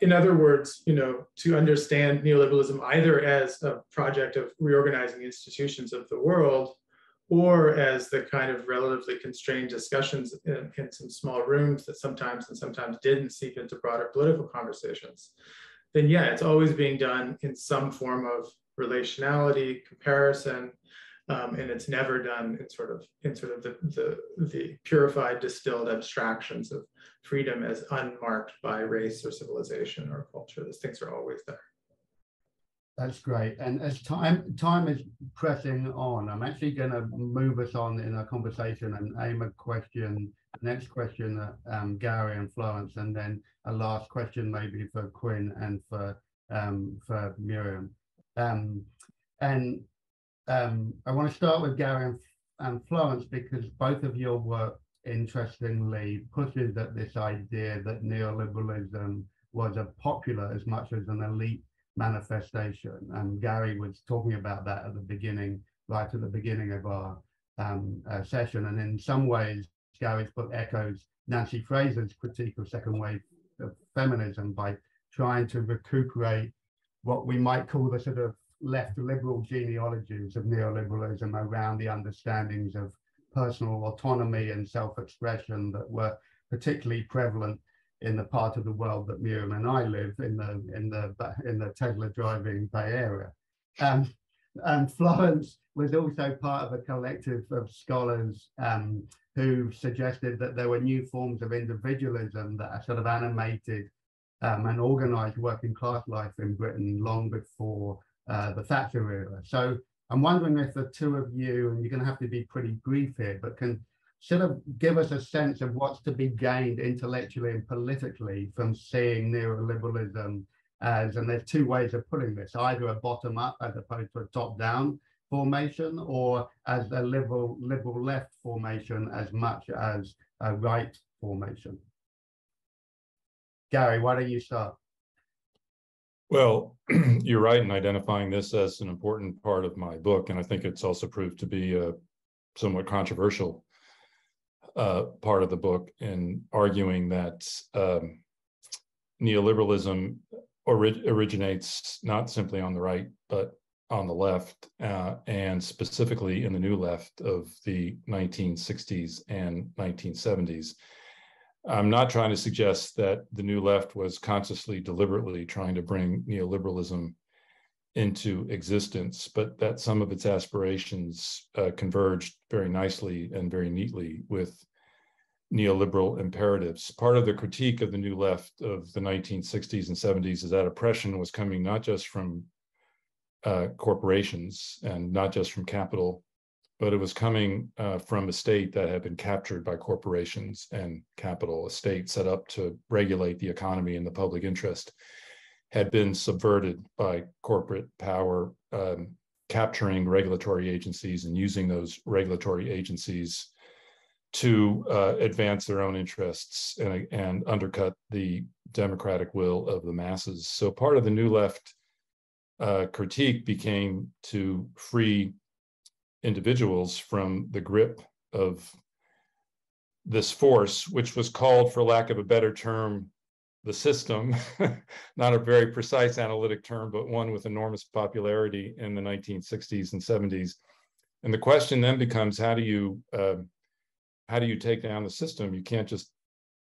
in other words, you know, to understand neoliberalism either as a project of reorganizing institutions of the world, or as the kind of relatively constrained discussions in, in some small rooms that sometimes and sometimes didn't seep into broader political conversations, then yeah, it's always being done in some form of relationality, comparison, um, and it's never done in sort of in sort of the, the the purified, distilled abstractions of freedom as unmarked by race or civilization or culture. Those things are always there. That's great. And as time time is pressing on, I'm actually going to move us on in a conversation and aim a question, next question at um, Gary and Florence, and then a last question maybe for Quinn and for um, for Muriam. Um, and um, I want to start with Gary and, and Florence because both of your work, interestingly, pushes at this idea that neoliberalism was a popular as much as an elite manifestation. And Gary was talking about that at the beginning, right at the beginning of our um, uh, session. And in some ways, Gary's book echoes Nancy Fraser's critique of second wave of feminism by trying to recuperate what we might call the sort of left liberal genealogies of neoliberalism around the understandings of personal autonomy and self-expression that were particularly prevalent in the part of the world that Muriam and I live in the in the in the Tesla driving Bay Area. Um, and Florence was also part of a collective of scholars um, who suggested that there were new forms of individualism that are sort of animated um, and organized working class life in Britain long before uh, the Thatcher era. So I'm wondering if the two of you, and you're going to have to be pretty brief here, but can sort of give us a sense of what's to be gained intellectually and politically from seeing neoliberalism as, and there's two ways of putting this, either a bottom up as opposed to a top down formation or as a liberal, liberal left formation as much as a right formation. Gary, why don't you start? Well, you're right in identifying this as an important part of my book, and I think it's also proved to be a somewhat controversial uh, part of the book in arguing that um, neoliberalism ori originates not simply on the right, but on the left, uh, and specifically in the new left of the 1960s and 1970s. I'm not trying to suggest that the new left was consciously, deliberately trying to bring neoliberalism into existence, but that some of its aspirations uh, converged very nicely and very neatly with neoliberal imperatives. Part of the critique of the new left of the 1960s and 70s is that oppression was coming not just from uh, corporations and not just from capital, but it was coming uh, from a state that had been captured by corporations and capital, a state set up to regulate the economy and the public interest had been subverted by corporate power, um, capturing regulatory agencies and using those regulatory agencies to uh, advance their own interests and, and undercut the democratic will of the masses. So part of the New Left uh, critique became to free individuals from the grip of this force, which was called, for lack of a better term, the system, not a very precise analytic term, but one with enormous popularity in the 1960s and 70s. And the question then becomes, how do you uh, how do you take down the system? You can't just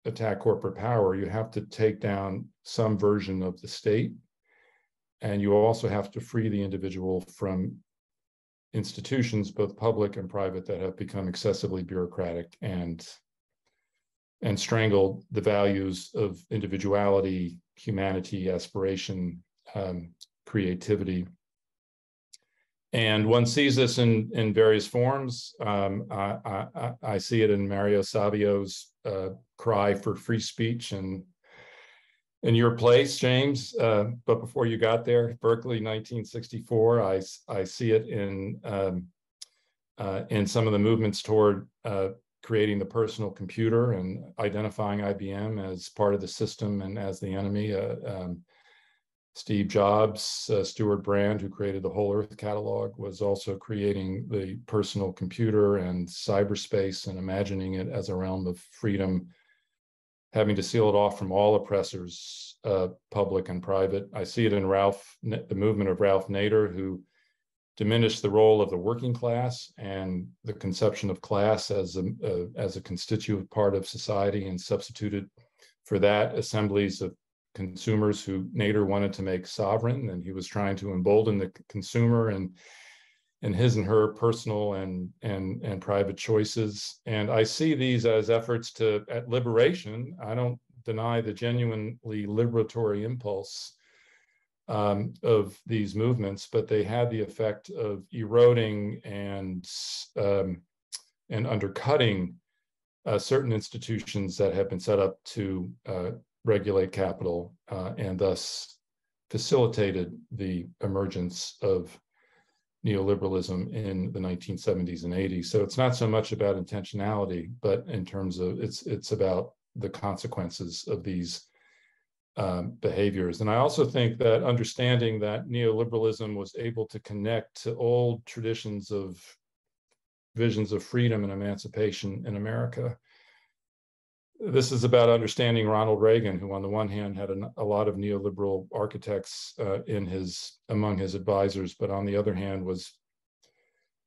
attack corporate power. You have to take down some version of the state, and you also have to free the individual from institutions, both public and private, that have become excessively bureaucratic and and strangled the values of individuality, humanity, aspiration, um, creativity. And one sees this in, in various forms. Um, I, I, I, see it in Mario Savio's uh, cry for free speech and in your place, James. Uh, but before you got there, Berkeley, 1964, I, I see it in, um, uh, in some of the movements toward uh, creating the personal computer and identifying IBM as part of the system and as the enemy. Uh, um, Steve Jobs, uh, Stewart Brand, who created the Whole Earth catalog, was also creating the personal computer and cyberspace and imagining it as a realm of freedom, having to seal it off from all oppressors, uh, public and private. I see it in Ralph, the movement of Ralph Nader, who diminished the role of the working class and the conception of class as a, uh, as a constituent part of society and substituted for that assemblies of consumers who Nader wanted to make sovereign, and he was trying to embolden the consumer and and his and her personal and and and private choices. And I see these as efforts to at liberation. I don't deny the genuinely liberatory impulse um, of these movements, but they had the effect of eroding and um, and undercutting uh, certain institutions that have been set up to uh, regulate capital uh, and thus facilitated the emergence of neoliberalism in the 1970s and 80s. So it's not so much about intentionality, but in terms of it's it's about the consequences of these um, behaviors. And I also think that understanding that neoliberalism was able to connect to old traditions of visions of freedom and emancipation in America this is about understanding Ronald Reagan, who on the one hand had a, a lot of neoliberal architects uh, in his among his advisors, but on the other hand was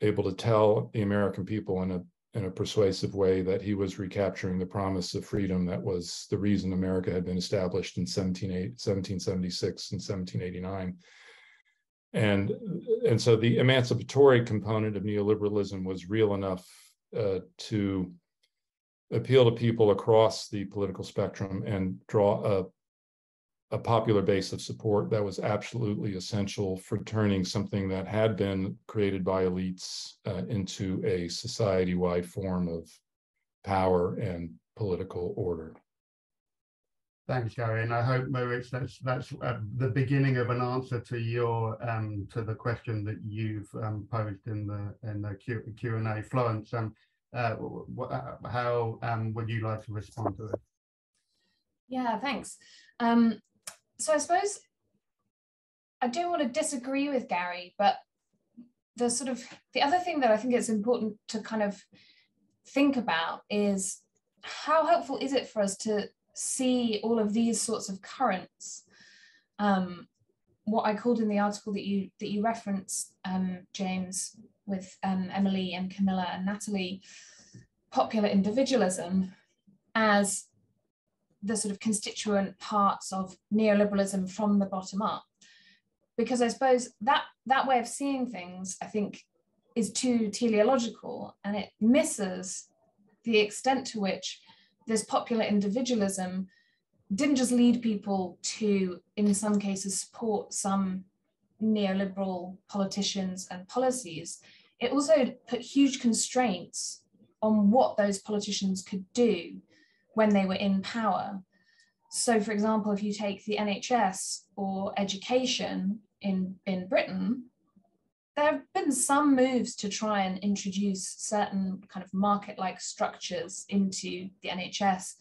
able to tell the American people in a in a persuasive way that he was recapturing the promise of freedom that was the reason America had been established in 1776 and 1789. And, and so the emancipatory component of neoliberalism was real enough uh, to appeal to people across the political spectrum and draw a, a popular base of support that was absolutely essential for turning something that had been created by elites uh, into a society-wide form of power and political order. Thanks, Gary, and I hope Moritz that's that's uh, the beginning of an answer to your um, to the question that you've um, posed in the in the Q and A. Florence, um, uh, uh, how um, would you like to respond to it? Yeah, thanks. Um, so I suppose I don't want to disagree with Gary, but the sort of the other thing that I think it's important to kind of think about is how helpful is it for us to see all of these sorts of currents um, what I called in the article that you that you referenced, um, James, with um, Emily and Camilla and Natalie, popular individualism as the sort of constituent parts of neoliberalism from the bottom up. Because I suppose that that way of seeing things, I think, is too teleological and it misses the extent to which this popular individualism didn't just lead people to, in some cases, support some neoliberal politicians and policies, it also put huge constraints on what those politicians could do when they were in power. So, for example, if you take the NHS or education in, in Britain, there have been some moves to try and introduce certain kind of market like structures into the NHS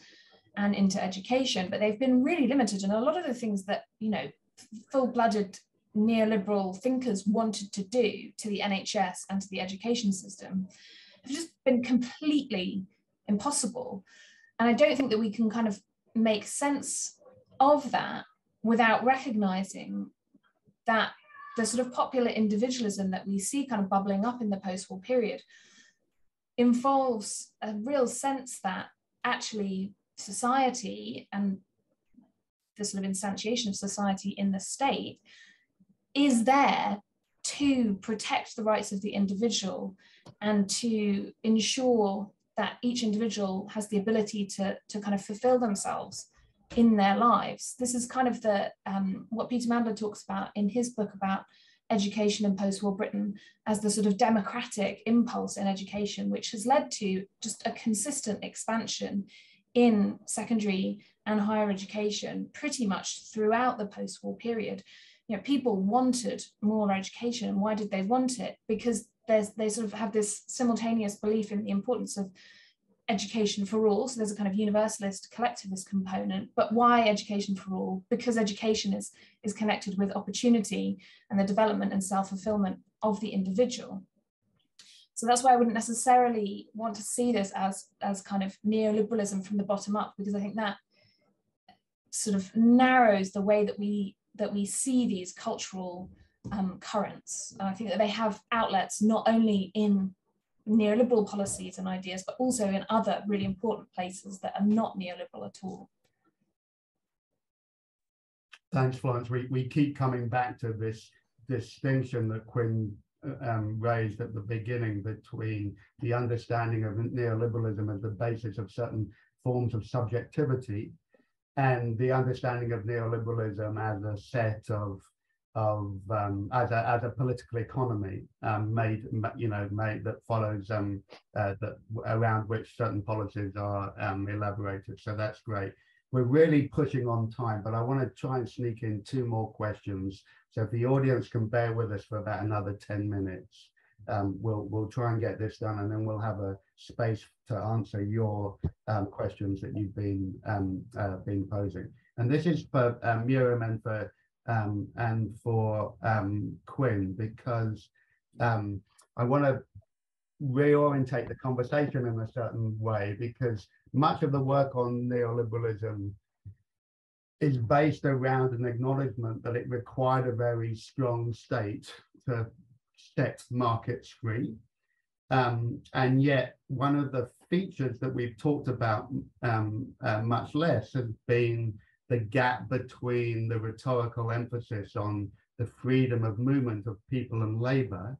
and into education, but they've been really limited. And a lot of the things that, you know, full blooded neoliberal thinkers wanted to do to the NHS and to the education system have just been completely impossible. And I don't think that we can kind of make sense of that without recognizing that the sort of popular individualism that we see kind of bubbling up in the post-war period involves a real sense that actually society and the sort of instantiation of society in the state is there to protect the rights of the individual and to ensure that each individual has the ability to, to kind of fulfill themselves in their lives. This is kind of the um, what Peter Mandler talks about in his book about education in post-war Britain as the sort of democratic impulse in education, which has led to just a consistent expansion in secondary and higher education pretty much throughout the post-war period. You know, people wanted more education. And why did they want it? Because there's they sort of have this simultaneous belief in the importance of education for all. So there's a kind of universalist collectivist component, but why education for all? Because education is, is connected with opportunity and the development and self-fulfillment of the individual. So that's why I wouldn't necessarily want to see this as, as kind of neoliberalism from the bottom up, because I think that sort of narrows the way that we that we see these cultural um, currents. And I think that they have outlets not only in neoliberal policies and ideas, but also in other really important places that are not neoliberal at all. Thanks, Florence. We, we keep coming back to this distinction that Quinn uh, um, raised at the beginning between the understanding of neoliberalism as the basis of certain forms of subjectivity and the understanding of neoliberalism as a set of of um, as a as a political economy um, made you know made that follows um, uh, that around which certain policies are um, elaborated. So that's great. We're really pushing on time, but I want to try and sneak in two more questions. So if the audience can bear with us for about another ten minutes, um, we'll we'll try and get this done, and then we'll have a space to answer your um, questions that you've been uh, been posing. And this is for Muriam and for um, and for um, Quinn because um, I want to reorientate the conversation in a certain way because much of the work on neoliberalism is based around an acknowledgement that it required a very strong state to set markets free. Um, and yet, one of the features that we've talked about um, uh, much less has been the gap between the rhetorical emphasis on the freedom of movement of people and labor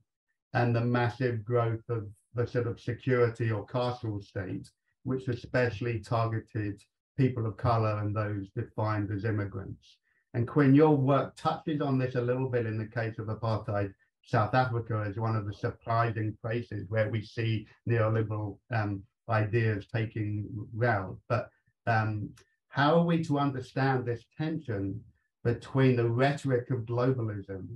and the massive growth of the sort of security or carceral state, which especially targeted people of color and those defined as immigrants. And Quinn, your work touches on this a little bit in the case of apartheid South Africa is one of the surprising places where we see neoliberal um, ideas taking root. But um, how are we to understand this tension between the rhetoric of globalism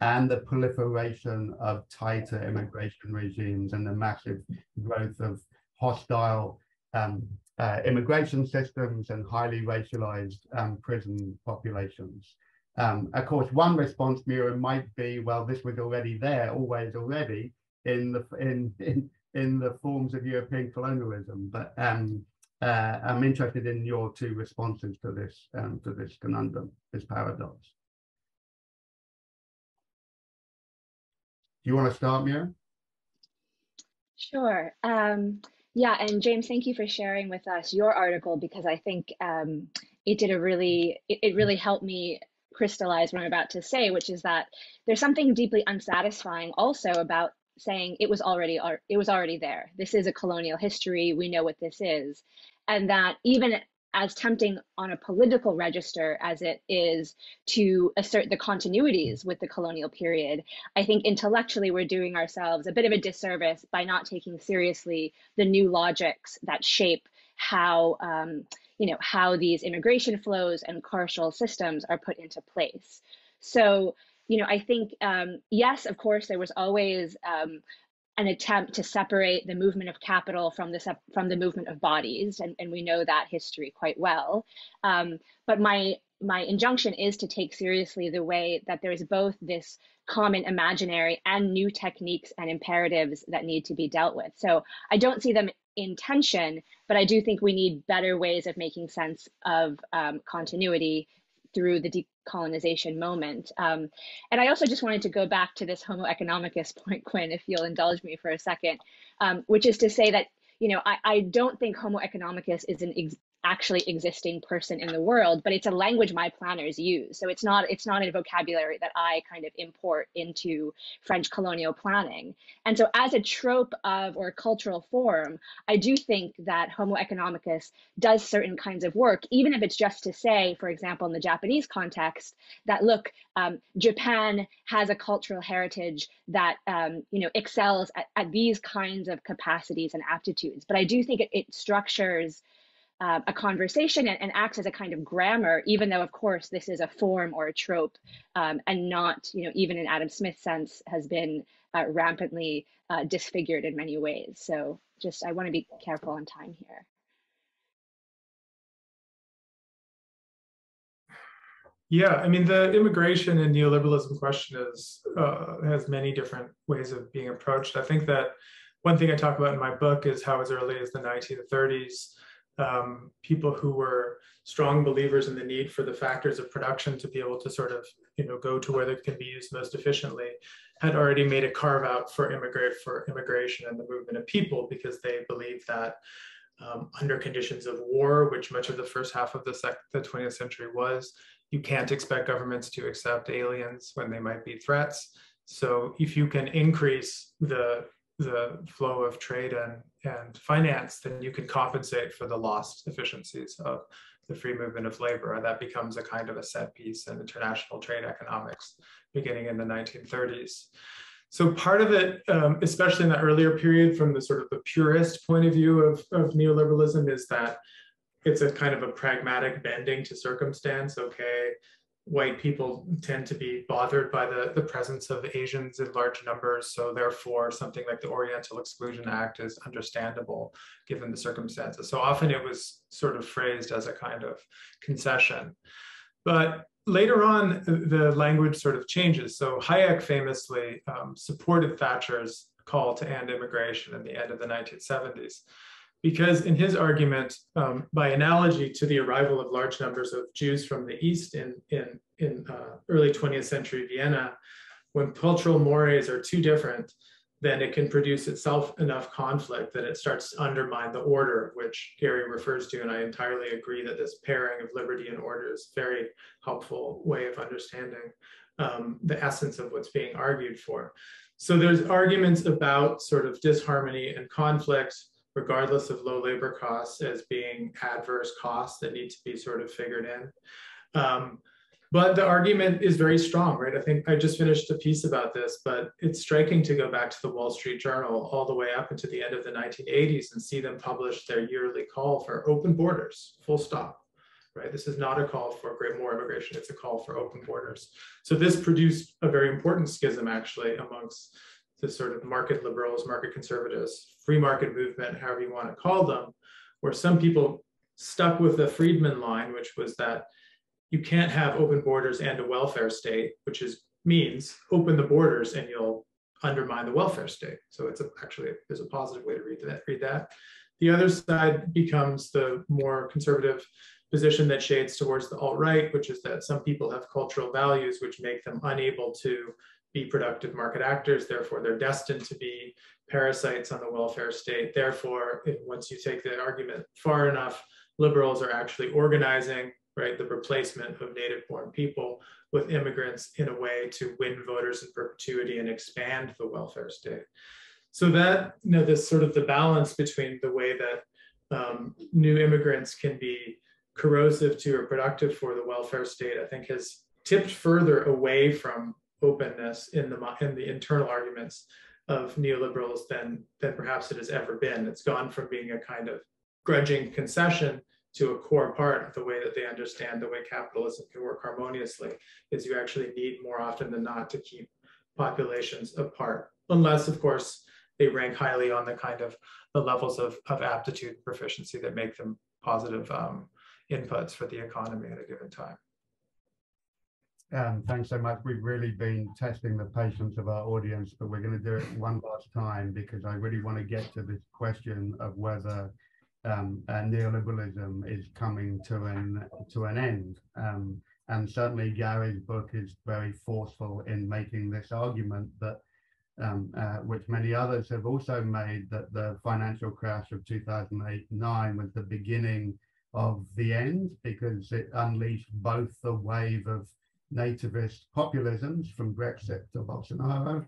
and the proliferation of tighter immigration regimes and the massive growth of hostile um, uh, immigration systems and highly racialized um, prison populations. Um, of course, one response, Muriam, might be, well, this was already there, always already in the in in, in the forms of European colonialism. But um, uh, I'm interested in your two responses to this um, to this conundrum, this paradox. Do you want to start, Mira? Sure. Um, yeah, and James, thank you for sharing with us your article because I think um, it did a really it, it really helped me crystallize what I'm about to say, which is that there's something deeply unsatisfying also about saying it was already it was already there. This is a colonial history. We know what this is, and that even as tempting on a political register as it is to assert the continuities with the colonial period, I think intellectually we're doing ourselves a bit of a disservice by not taking seriously the new logics that shape how um, you know how these immigration flows and carceral systems are put into place. So you know, I think, um, yes, of course, there was always um, an attempt to separate the movement of capital from the from the movement of bodies, and, and we know that history quite well. Um, but my my injunction is to take seriously the way that there is both this common imaginary and new techniques and imperatives that need to be dealt with. So I don't see them in tension, but I do think we need better ways of making sense of um, continuity through the decolonization moment. Um, and I also just wanted to go back to this Homo economicus point, Quinn, if you'll indulge me for a second, um, which is to say that, you know, I, I don't think Homo economicus is an ex actually existing person in the world but it's a language my planners use. So it's not it's not a vocabulary that i kind of import into french colonial planning. And so as a trope of or cultural form i do think that homo economicus does certain kinds of work even if it's just to say for example in the japanese context that look um, japan has a cultural heritage that um, you know excels at, at, these kinds of capacities and aptitudes. But i do think it, it structures uh, a conversation and, and, acts as a kind of grammar, even though, of course, this is a form or a trope um, and not, you know, even in Adam Smith's sense, has been uh, rampantly uh, disfigured in many ways. So just, I want to be careful on time here. Yeah, I mean, the immigration and neoliberalism question is uh, has many different ways of being approached. I think that one thing I talk about in my book is how, as early as the 1930s, um, people who were strong believers in the need for the factors of production to be able to sort of, you know, go to where they can be used most efficiently, had already made a carve out for immigrate for immigration and the movement of people because they believed that um, under conditions of war, which much of the first half of the, the 20th century was, you can't expect governments to accept aliens when they might be threats. So if you can increase the the flow of trade and, and finance, then you can compensate for the lost efficiencies of the free movement of labor. And that becomes a kind of a set piece in international trade economics beginning in the 1930s. So part of it, um, especially in the earlier period from the sort of the purist point of view of, of neoliberalism is that it's a kind of a pragmatic bending to circumstance. Okay, white people tend to be bothered by the, the presence of Asians in large numbers. So therefore, something like the Oriental Exclusion Act is understandable given the circumstances. So often it was sort of phrased as a kind of concession. But later on, the language sort of changes. So Hayek famously um, supported Thatcher's call to end immigration in the end of the 1970s because in his argument, um, by analogy to the arrival of large numbers of Jews from the East in, in, in uh, early 20th century Vienna, when cultural mores are too different, then it can produce itself enough conflict that it starts to undermine the order, which Gary refers to. And I entirely agree that this pairing of liberty and order is a very helpful way of understanding um, the essence of what's being argued for. So there's arguments about sort of disharmony and conflict, regardless of low labor costs as being adverse costs that need to be sort of figured in. Um, but the argument is very strong, right? I think I just finished a piece about this, but it's striking to go back to the Wall Street Journal all the way up into the end of the 1980s and see them publish their yearly call for open borders, full stop, right? This is not a call for great more immigration, it's a call for open borders. So this produced a very important schism actually amongst the sort of market liberals, market conservatives, free market movement, however you want to call them, where some people stuck with the Friedman line, which was that you can't have open borders and a welfare state, which is means open the borders and you'll undermine the welfare state. So it's a, actually there's a positive way to read that. Read that. The other side becomes the more conservative position that shades towards the alt right, which is that some people have cultural values which make them unable to be productive market actors. Therefore, they're destined to be parasites on the welfare state. Therefore, once you take the argument far enough, liberals are actually organizing right the replacement of native born people with immigrants in a way to win voters in perpetuity and expand the welfare state. So that you know this sort of the balance between the way that um, new immigrants can be corrosive to or productive for the welfare state, I think has tipped further away from openness in the in the internal arguments of neoliberals than than perhaps it has ever been. It's gone from being a kind of grudging concession to a core part of the way that they understand the way capitalism can work harmoniously is you actually need more often than not to keep populations apart unless of course they rank highly on the kind of the levels of, of aptitude and proficiency that make them positive um, inputs for the economy at a given time um, thanks so much. We've really been testing the patience of our audience, but we're going to do it one last time because I really want to get to this question of whether um, uh, neoliberalism is coming to an to an end. Um, and certainly Gary's book is very forceful in making this argument that, um, uh, which many others have also made, that the financial crash of 2008-9 was the beginning of the end because it unleashed both the wave of nativist populisms from Brexit to Bolsonaro,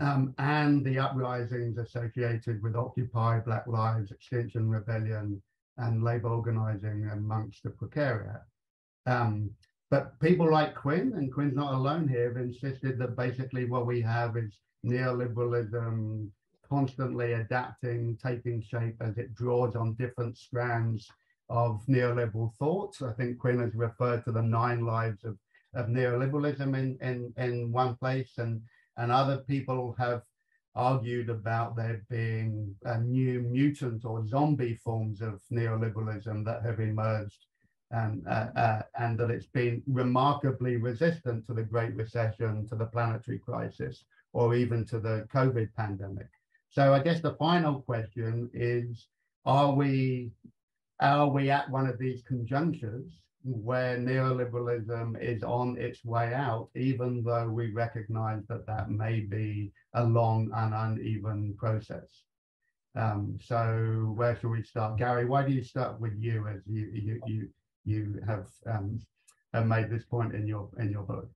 um, and the uprisings associated with Occupy, Black Lives, Extinction Rebellion, and labor organizing amongst the precariat. Um, but people like Quinn, and Quinn's not alone here, have insisted that basically what we have is neoliberalism constantly adapting, taking shape as it draws on different strands of neoliberal thought. I think Quinn has referred to the nine lives of, of neoliberalism in, in, in one place, and, and other people have argued about there being new mutant or zombie forms of neoliberalism that have emerged and, uh, uh, and that it's been remarkably resistant to the Great Recession, to the planetary crisis, or even to the COVID pandemic. So I guess the final question is, are we, are we at one of these conjunctures where neoliberalism is on its way out, even though we recognize that that may be a long and uneven process. Um, so where should we start? Gary, why do you start with you as you you you, you have, um, have made this point in your in your book?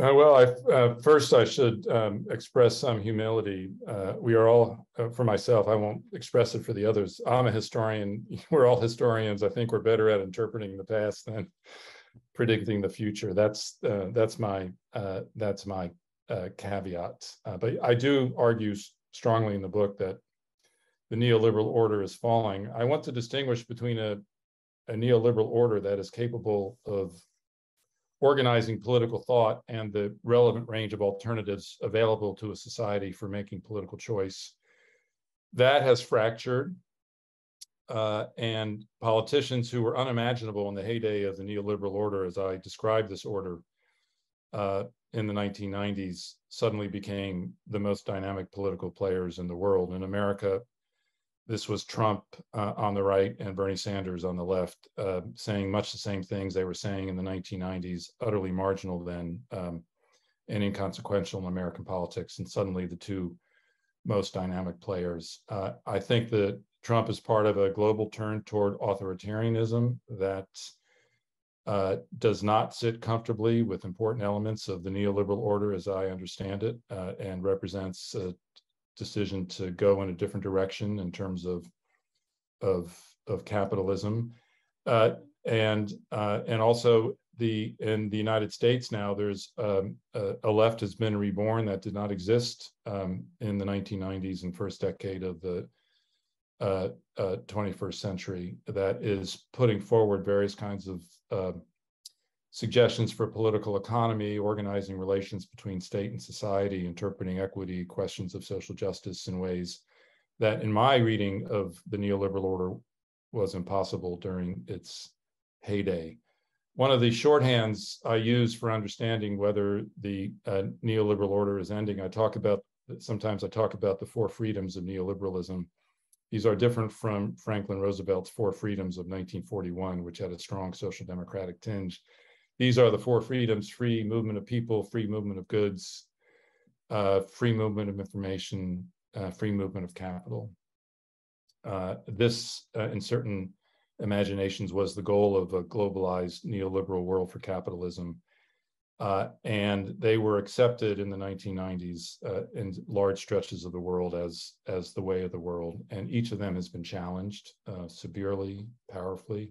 Uh, well, I, uh, first I should um, express some humility. Uh, we are all, uh, for myself, I won't express it for the others. I'm a historian. We're all historians. I think we're better at interpreting the past than predicting the future. That's uh, that's my uh, that's my caveat. but I do argue strongly in the book that the neoliberal order is falling. I want to distinguish between a, a neoliberal order that is capable of organizing political thought and the relevant range of alternatives available to a society for making political choice. That has fractured, uh, and politicians who were unimaginable in the heyday of the neoliberal order, as I described this order uh, in the 1990s, suddenly became the most dynamic political players in the world. In America, this was Trump uh, on the right and Bernie Sanders on the left, uh, saying much the same things they were saying in the 1990s, utterly marginal then um, and inconsequential in American politics. And suddenly the two most dynamic players. Uh, I think that Trump is part of a global turn toward authoritarianism that uh, does not sit comfortably with important elements of the neoliberal order as I understand it, uh, and represents decision to go in a different direction in terms of of of capitalism, uh, and uh, and also the in the United States now there's um, a, a, left has been reborn that did not exist um, in the 1990s and first decade of the uh, 21st uh, century that is putting forward various kinds of um, suggestions for political economy, organizing relations between state and society, interpreting equity, questions of social justice in ways that, in my reading of the neoliberal order, was impossible during its heyday. One of the shorthands I use for understanding whether the uh, neoliberal order is ending, I talk about, sometimes I talk about the four freedoms of neoliberalism. These are different from Franklin Roosevelt's four freedoms of 1941, which had a strong social democratic tinge these are the four freedoms, free movement of people, free movement of goods, uh, free movement of information, uh, free movement of capital. Uh, this, uh, in certain imaginations, was the goal of a globalized neoliberal world for capitalism. Uh, and they were accepted in the 1990s uh, in large stretches of the world as, as the way of the world. And each of them has been challenged severely, powerfully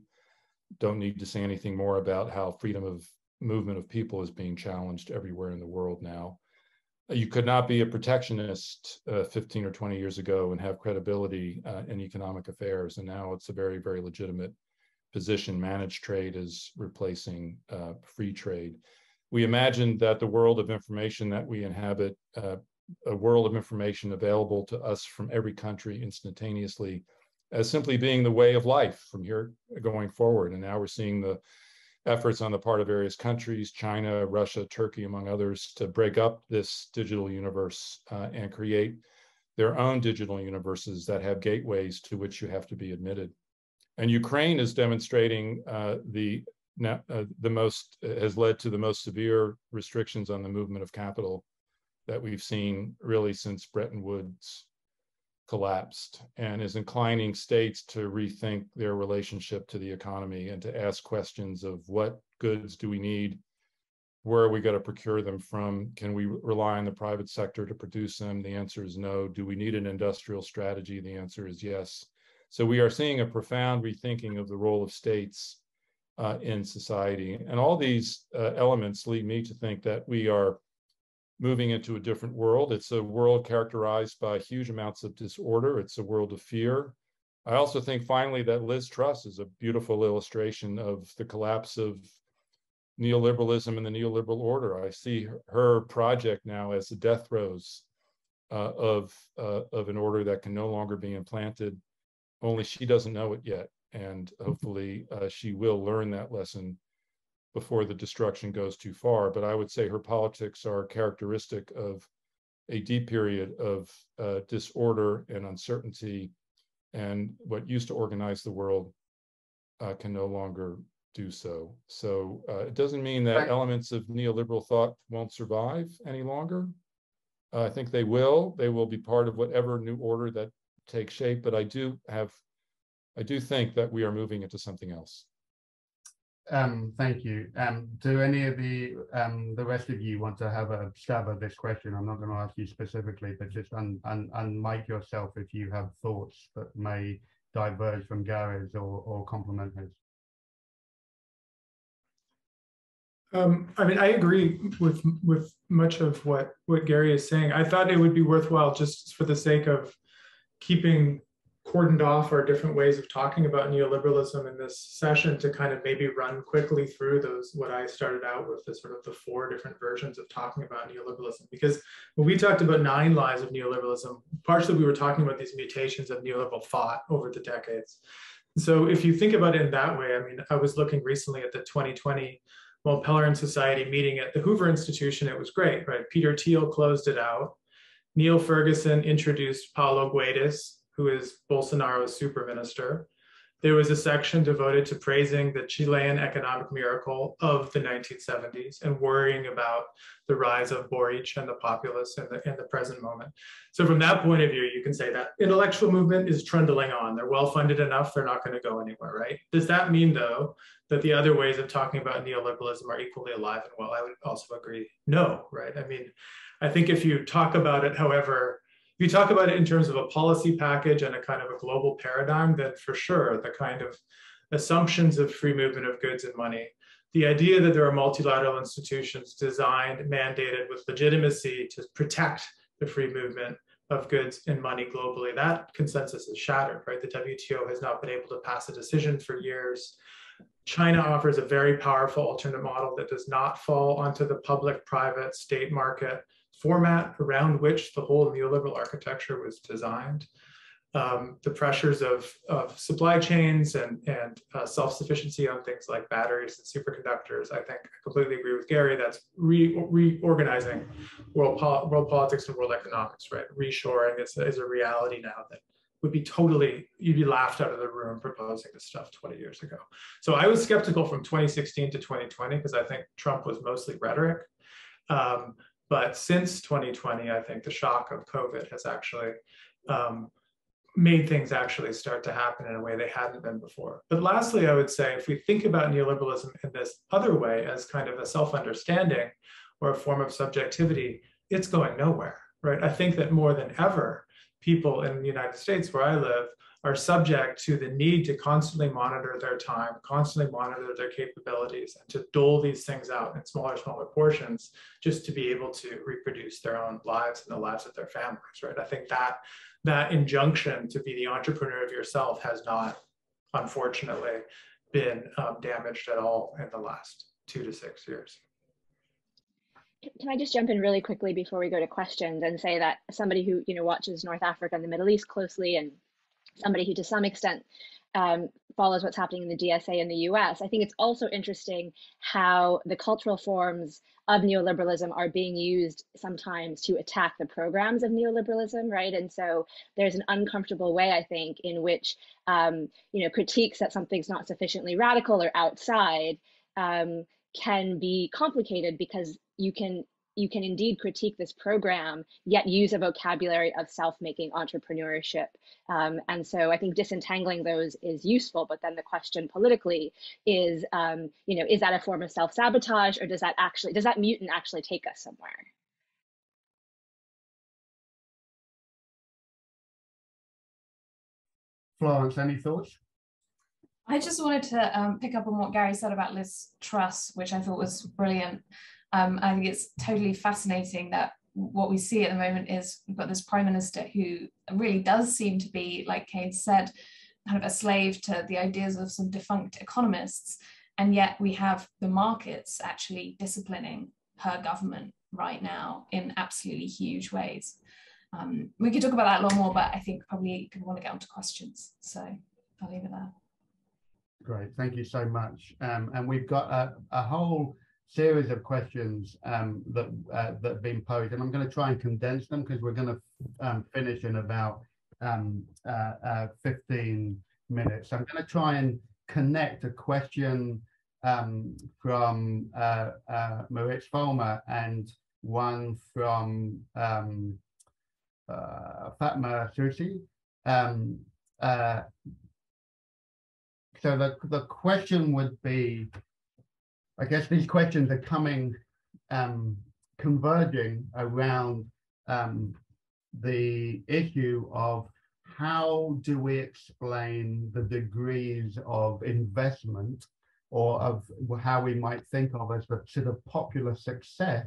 don't need to say anything more about how freedom of movement of people is being challenged everywhere in the world now. You could not be a protectionist uh, 15 or 20 years ago and have credibility uh, in economic affairs. And now it's a very, very legitimate position. Managed trade is replacing uh, free trade. We imagined that the world of information that we inhabit, uh, a world of information available to us from every country instantaneously, as simply being the way of life from here going forward. And now we're seeing the efforts on the part of various countries, China, Russia, Turkey, among others, to break up this digital universe uh, and create their own digital universes that have gateways to which you have to be admitted. And Ukraine is demonstrating uh, the uh, the most has led to the most severe restrictions on the movement of capital that we've seen really since Bretton Woods collapsed and is inclining states to rethink their relationship to the economy and to ask questions of what goods do we need? Where are we going to procure them from? Can we rely on the private sector to produce them? The answer is no. Do we need an industrial strategy? The answer is yes. So we are seeing a profound rethinking of the role of states uh, in society. And all these uh, elements lead me to think that we are moving into a different world. It's a world characterized by huge amounts of disorder. It's a world of fear. I also think finally that Liz Truss is a beautiful illustration of the collapse of neoliberalism and the neoliberal order. I see her project now as the death throes uh, of uh, of an order that can no longer be implanted. Only she doesn't know it yet, and hopefully uh, she will learn that lesson before the destruction goes too far. But I would say her politics are characteristic of a deep period of uh, disorder and uncertainty, and what used to organize the world uh, can no longer do so. So uh, it doesn't mean that elements of neoliberal thought won't survive any longer. I think they will. They will be part of whatever new order that takes shape. But I do have, I do think that we are moving into something else. Um, thank you. Um, do any of the um, the rest of you want to have a stab at this question? I'm not going to ask you specifically, but just un, un, unmic yourself if you have thoughts that may diverge from Gary's or, or complement his. Um, I mean, I agree with with much of what what Gary is saying. I thought it would be worthwhile just for the sake of keeping cordoned off our different ways of talking about neoliberalism in this session to kind of maybe run quickly through those what I started out with the sort of the four different versions of talking about neoliberalism. Because when we talked about nine lives of neoliberalism, partially we were talking about these mutations of neoliberal thought over the decades. So if you think about it in that way, I mean, I was looking recently at the 2020 Mont Pelerin Society meeting at the Hoover Institution. It was great, right? Peter Thiel closed it out. Niall Ferguson introduced Paulo Guedes, who is Bolsonaro's super minister. There was a section devoted to praising the Chilean economic miracle of the 1970s and worrying about the rise of Boric and the populists in the, in the present moment. So from that point of view, you can say that intellectual movement is trundling on. They're well funded enough, they're not going to go anywhere, right? Does that mean, though, that the other ways of talking about neoliberalism are equally alive and well? I would also agree, no, right? I mean, I think if you talk about it, however, you talk about it in terms of a policy package and a kind of a global paradigm, then for sure, the kind of assumptions of free movement of goods and money, the idea that there are multilateral institutions designed, mandated with legitimacy to protect the free movement of goods and money globally, that consensus is shattered, right? The WTO has not been able to pass a decision for years. China offers a very powerful alternate model that does not fall onto the public private state market format around which the whole neoliberal architecture was designed. Um, the pressures of, of supply chains and, and uh, self-sufficiency on things like batteries and superconductors, I think I completely agree with Gary, that's re reorganizing world, pol world politics and world economics, right? Reshoring is, is a reality now that would be totally, you'd be laughed out of the room proposing this stuff 20 years ago. So I was skeptical from 2016 to 2020 because I think Trump was mostly rhetoric. Um, but since 2020, I think the shock of COVID has actually um, made things actually start to happen in a way they hadn't been before. But lastly, I would say if we think about neoliberalism in this other way as kind of a self-understanding or a form of subjectivity, it's going nowhere, right? I think that more than ever, people in the United States where I live are subject to the need to constantly monitor their time, constantly monitor their capabilities, and to dole these things out in smaller, smaller portions just to be able to reproduce their own lives and the lives of their families, right? I think that that injunction to be the entrepreneur of yourself has not, unfortunately, been um, damaged at all in the last two to six years. Can I just jump in really quickly before we go to questions and say that somebody who you know watches North Africa and the Middle East closely and somebody who to some extent um, follows what's happening in the DSA in the US, I think it's also interesting how the cultural forms of neoliberalism are being used sometimes to attack the programs of neoliberalism, right? And so there's an uncomfortable way, I think, in which um, you know critiques that something's not sufficiently radical or outside um, can be complicated because you can you can indeed critique this program, yet use a vocabulary of self-making entrepreneurship. Um, and so I think disentangling those is useful, but then the question politically is, um, you know, is that a form of self-sabotage or does that actually, does that mutant actually take us somewhere? Florence, any thoughts? I just wanted to um, pick up on what Gary said about Liz Truss, which I thought was brilliant. Um, I think it's totally fascinating that what we see at the moment is we've got this prime minister who really does seem to be, like Kate said, kind of a slave to the ideas of some defunct economists. And yet we have the markets actually disciplining her government right now in absolutely huge ways. Um, we could talk about that a lot more, but I think probably people want to get onto questions. So I'll leave it there. Great, thank you so much. Um, and we've got a, a whole series of questions um, that uh, that have been posed, and I'm going to try and condense them because we're going to um, finish in about um, uh, uh, 15 minutes. I'm going to try and connect a question um, from uh, uh, Moritz Föllmer and one from um, uh, Fatma Susi. Um, so the, the question would be, I guess these questions are coming, um, converging around um, the issue of how do we explain the degrees of investment or of how we might think of as the sort of popular success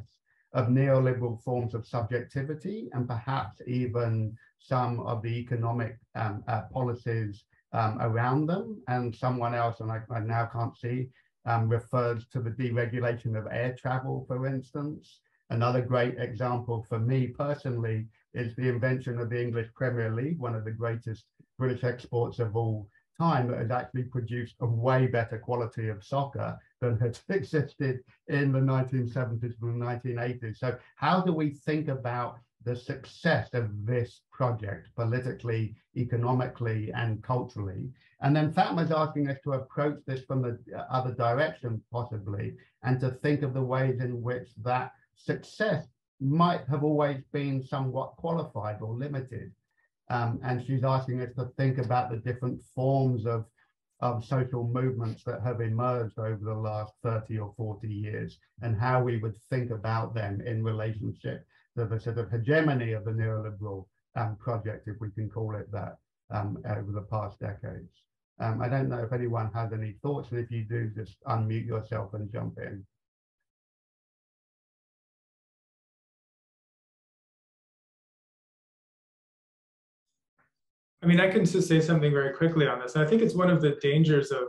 of neoliberal forms of subjectivity and perhaps even some of the economic um, uh, policies um, around them. And someone else, and I, I now can't see, um, refers to the deregulation of air travel, for instance. Another great example for me personally is the invention of the English Premier League, one of the greatest British exports of all time that has actually produced a way better quality of soccer than had existed in the 1970s and the 1980s. So how do we think about the success of this project politically, economically, and culturally? And then Fatma's asking us to approach this from the other direction, possibly, and to think of the ways in which that success might have always been somewhat qualified or limited. Um, and she's asking us to think about the different forms of, of social movements that have emerged over the last 30 or 40 years and how we would think about them in relationship to the sort of hegemony of the neoliberal um, project, if we can call it that, um, over the past decades. Um, I don't know if anyone has any thoughts, and if you do, just unmute yourself and jump in. I mean, I can just say something very quickly on this. I think it's one of the dangers of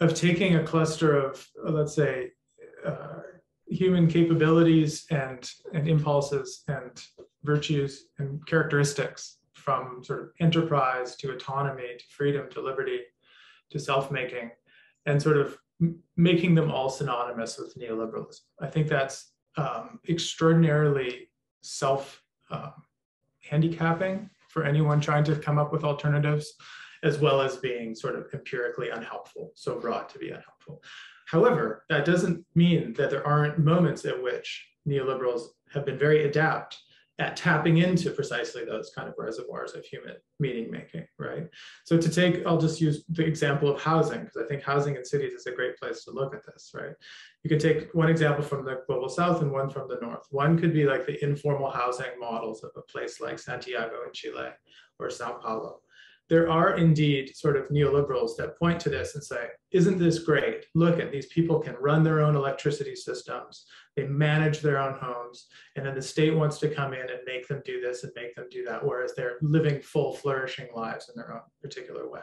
of taking a cluster of, let's say, uh, human capabilities and and impulses and virtues and characteristics from sort of enterprise to autonomy to freedom to liberty to self-making and sort of making them all synonymous with neoliberalism. I think that's um, extraordinarily self um, handicapping for anyone trying to come up with alternatives, as well as being sort of empirically unhelpful, so broad to be unhelpful. However, that doesn't mean that there aren't moments at which neoliberals have been very adept at tapping into precisely those kind of reservoirs of human meaning making, right? So to take, I'll just use the example of housing, because I think housing in cities is a great place to look at this, right? You can take one example from the global south and one from the north. One could be like the informal housing models of a place like Santiago in Chile or Sao Paulo. There are indeed sort of neoliberals that point to this and say, isn't this great? Look at these people can run their own electricity systems. They manage their own homes. And then the state wants to come in and make them do this and make them do that, whereas they're living full, flourishing lives in their own particular way.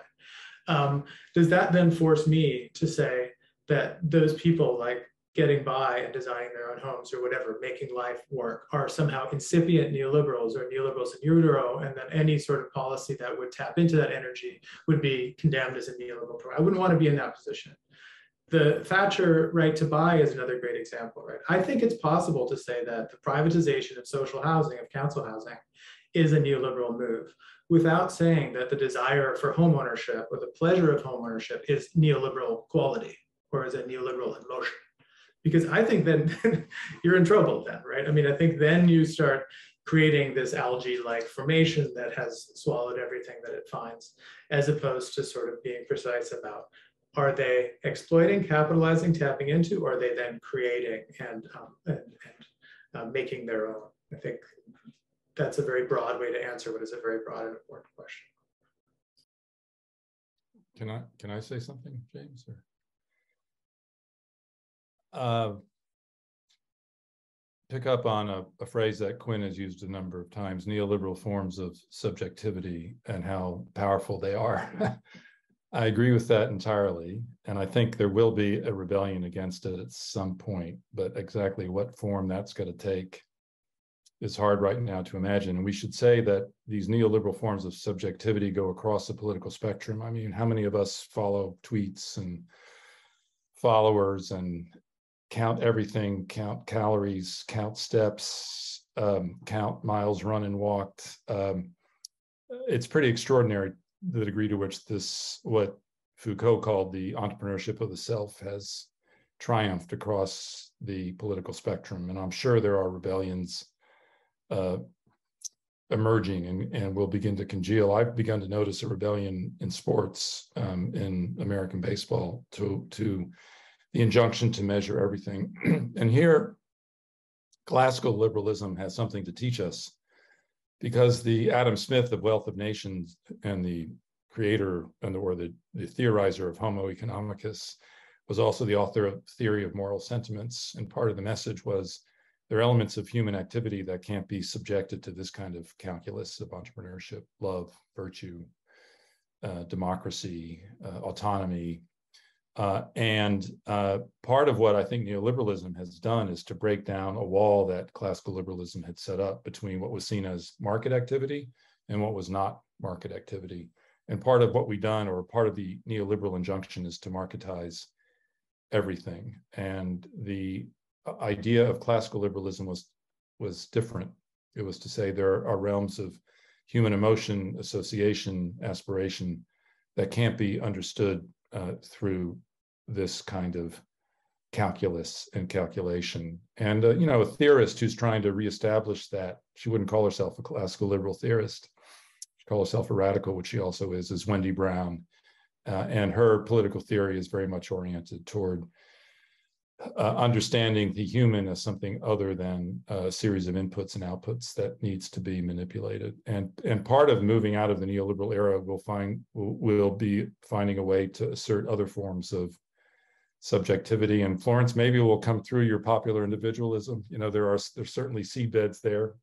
Um, does that then force me to say that those people like getting by and designing their own homes or whatever, making life work, are somehow incipient neoliberals or neoliberals in utero, and then any sort of policy that would tap into that energy would be condemned as a neoliberal. I wouldn't want to be in that position. The Thatcher right to buy is another great example, right? I think it's possible to say that the privatization of social housing, of council housing, is a neoliberal move without saying that the desire for homeownership or the pleasure of homeownership is neoliberal quality or is a neoliberal emotion because I think then you're in trouble then, right? I mean, I think then you start creating this algae-like formation that has swallowed everything that it finds, as opposed to sort of being precise about are they exploiting, capitalizing, tapping into, or are they then creating and, um, and, and uh, making their own? I think that's a very broad way to answer what is a very broad and important question. Can I can I say something, James? Or? Uh, pick up on a, a, phrase that Quinn has used a number of times neoliberal forms of subjectivity and how powerful they are. I agree with that entirely. And I think there will be a rebellion against it at some point, but exactly what form that's going to take is hard right now to imagine. And we should say that these neoliberal forms of subjectivity go across the political spectrum. I mean, how many of us follow tweets and followers and count everything, count calories, count steps, um, count miles run and walked? Um, it's pretty extraordinary the degree to which this, what Foucault called the entrepreneurship of the self, has triumphed across the political spectrum. And I'm sure there are rebellions uh, emerging and, and will begin to congeal. I've begun to notice a rebellion in sports um, in American baseball to, to the injunction to measure everything. and here, classical liberalism has something to teach us because the Adam Smith of Wealth of Nations and the creator and the, or the, the theorizer of Homo economicus was also the author of Theory of Moral Sentiments. And part of the message was there are elements of human activity that can't be subjected to this kind of calculus of entrepreneurship, love, virtue, uh, democracy, uh, autonomy. Uh, and uh, part of what I think neoliberalism has done is to break down a wall that classical liberalism had set up between what was seen as market activity and what was not market activity. And part of what we've done, or part of the neoliberal injunction, is to marketize everything. And the idea of classical liberalism was was different. It was to say there are realms of human emotion, association, aspiration that can't be understood uh, through this kind of calculus and calculation. And uh, you know, a theorist who's trying to reestablish that she wouldn't call herself a classical liberal theorist. She call herself a radical, which she also is, is Wendy Brown. Uh, and her political theory is very much oriented toward uh, understanding the human as something other than a series of inputs and outputs that needs to be manipulated. And and part of moving out of the neoliberal era will find will, will be finding a way to assert other forms of subjectivity. And Florence, maybe will come through your popular individualism. You know, there are there's certainly seedbeds there.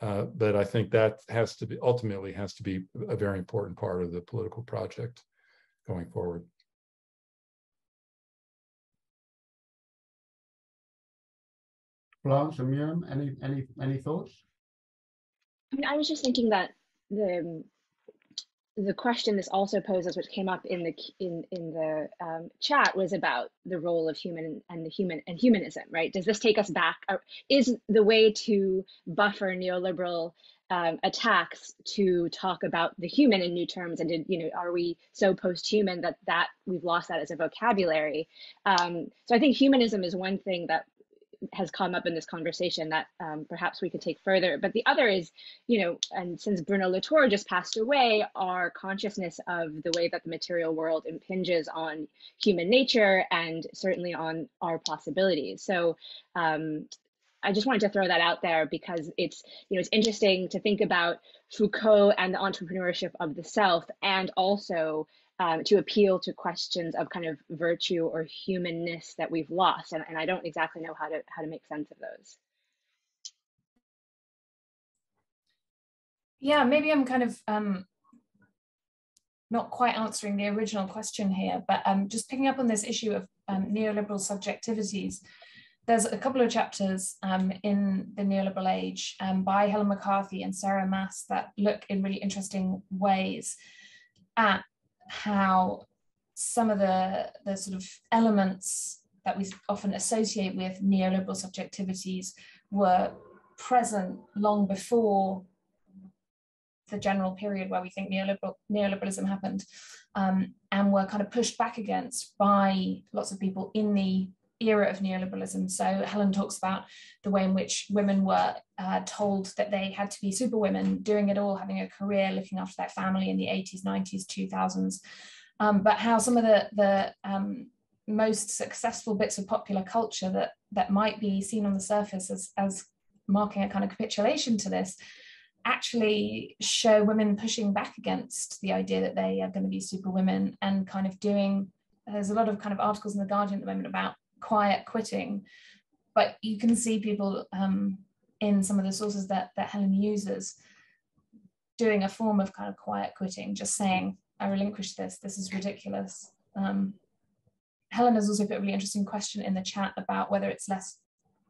Uh, but I think that has to be ultimately has to be a very important part of the political project going forward. Florence and Muriam, any any any thoughts? I mean, I was just thinking that the the question this also poses, which came up in the in in the um, chat, was about the role of human and the human and humanism. Right? Does this take us back? Is the way to buffer neoliberal um, attacks to talk about the human in new terms and did, you know are we so post-human that that we've lost that as a vocabulary um, so i think humanism is one thing that has come up in this conversation that um, perhaps we could take further. But the other is, you know, and since Bruno Latour just passed away, our consciousness of the way that the material world impinges on human nature and certainly on our possibilities. So um, I just wanted to throw that out there because it's you know it's interesting to think about Foucault and the entrepreneurship of the self, and also um, to appeal to questions of kind of virtue or humanness that we've lost. And, and I don't exactly know how to how to make sense of those. Yeah, maybe I'm kind of um, not quite answering the original question here, but um, just picking up on this issue of um, neoliberal subjectivities. There's a couple of chapters um, in the neoliberal age um, by Helen McCarthy and Sarah Maas that look in really interesting ways at how some of the, the sort of elements that we often associate with neoliberal subjectivities were present long before the general period where we think neoliberal, neoliberalism happened um, and were kind of pushed back against by lots of people in the era of neoliberalism. So Helen talks about the way in which women were uh, told that they had to be superwomen, doing it all, having a career, looking after their family in the 80s, 90s, 2000s. Um, but how some of the, the um, most successful bits of popular culture that, that might be seen on the surface as, as marking a kind of capitulation to this actually show women pushing back against the idea that they are going to be superwomen and kind of doing there's a lot of kind of articles in the guardian at the moment about quiet quitting but you can see people um, in some of the sources that, that Helen uses doing a form of kind of quiet quitting, just saying, I relinquish this, this is ridiculous. Um, Helen has also put a really interesting question in the chat about whether it's less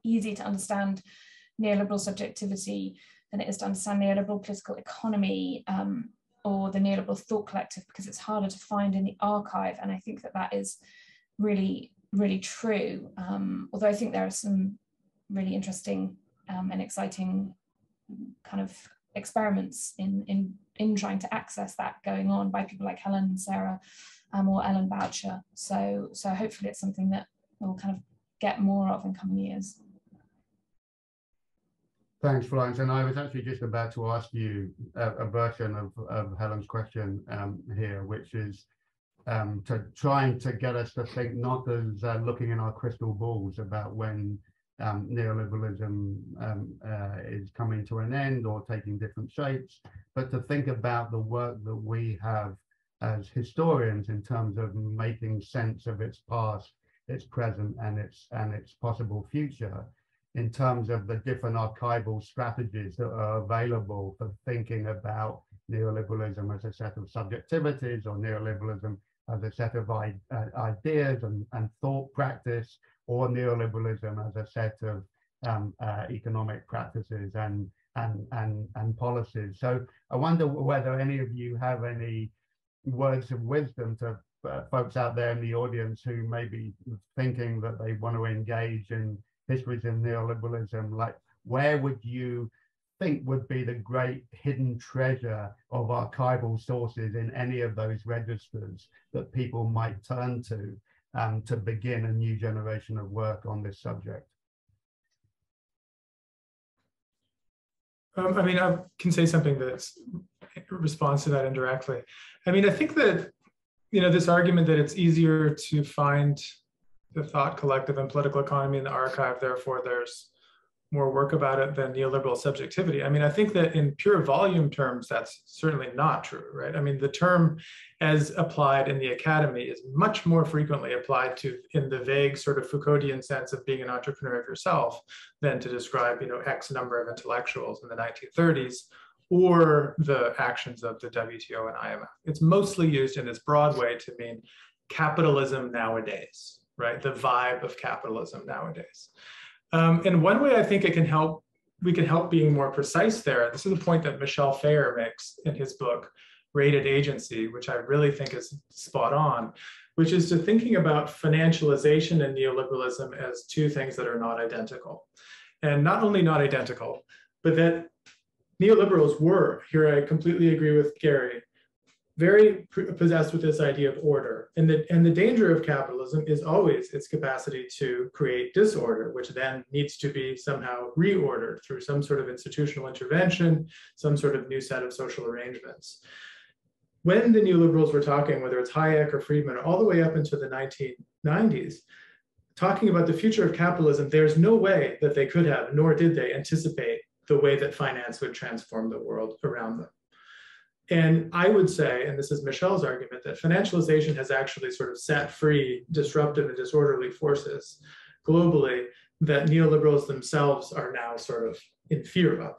easy to understand neoliberal subjectivity than it is to understand neoliberal political economy um, or the neoliberal thought collective because it's harder to find in the archive. And I think that that is really, really true. Um, although I think there are some really interesting um, and exciting kind of experiments in, in, in trying to access that going on by people like Helen and Sarah um, or Ellen Boucher. So, so hopefully it's something that we'll kind of get more of in coming years. Thanks, Florence. And I was actually just about to ask you a, a version of, of Helen's question um, here, which is um, to trying to get us to think not as uh, looking in our crystal balls about when um, neoliberalism um, uh, is coming to an end or taking different shapes, but to think about the work that we have as historians in terms of making sense of its past, its present, and its and its possible future in terms of the different archival strategies that are available for thinking about neoliberalism as a set of subjectivities or neoliberalism as a set of uh, ideas and, and thought practice or neoliberalism as a set of um, uh, economic practices and, and, and, and policies. So I wonder whether any of you have any words of wisdom to uh, folks out there in the audience who may be thinking that they want to engage in histories of neoliberalism, like where would you think would be the great hidden treasure of archival sources in any of those registers that people might turn to um, to begin a new generation of work on this subject? Um, I mean, I can say something that responds to that indirectly. I mean, I think that, you know, this argument that it's easier to find the thought collective and political economy in the archive. Therefore, there's more work about it than neoliberal subjectivity. I mean, I think that in pure volume terms, that's certainly not true, right? I mean, the term as applied in the academy is much more frequently applied to in the vague sort of Foucauldian sense of being an entrepreneur of yourself than to describe, you know, X number of intellectuals in the 1930s or the actions of the WTO and IMF. It's mostly used in this broad way to mean capitalism nowadays, right? The vibe of capitalism nowadays. Um, and one way I think it can help, we can help being more precise there. This is a point that Michel Feher makes in his book, Rated Agency, which I really think is spot on, which is to thinking about financialization and neoliberalism as two things that are not identical. And not only not identical, but that neoliberals were, here I completely agree with Gary, very possessed with this idea of order. And the, and the danger of capitalism is always its capacity to create disorder, which then needs to be somehow reordered through some sort of institutional intervention, some sort of new set of social arrangements. When the neoliberals were talking, whether it's Hayek or Friedman, all the way up into the 1990s, talking about the future of capitalism, there's no way that they could have, nor did they anticipate the way that finance would transform the world around them. And I would say, and this is Michel's argument, that financialization has actually sort of set free disruptive and disorderly forces globally that neoliberals themselves are now sort of in fear of.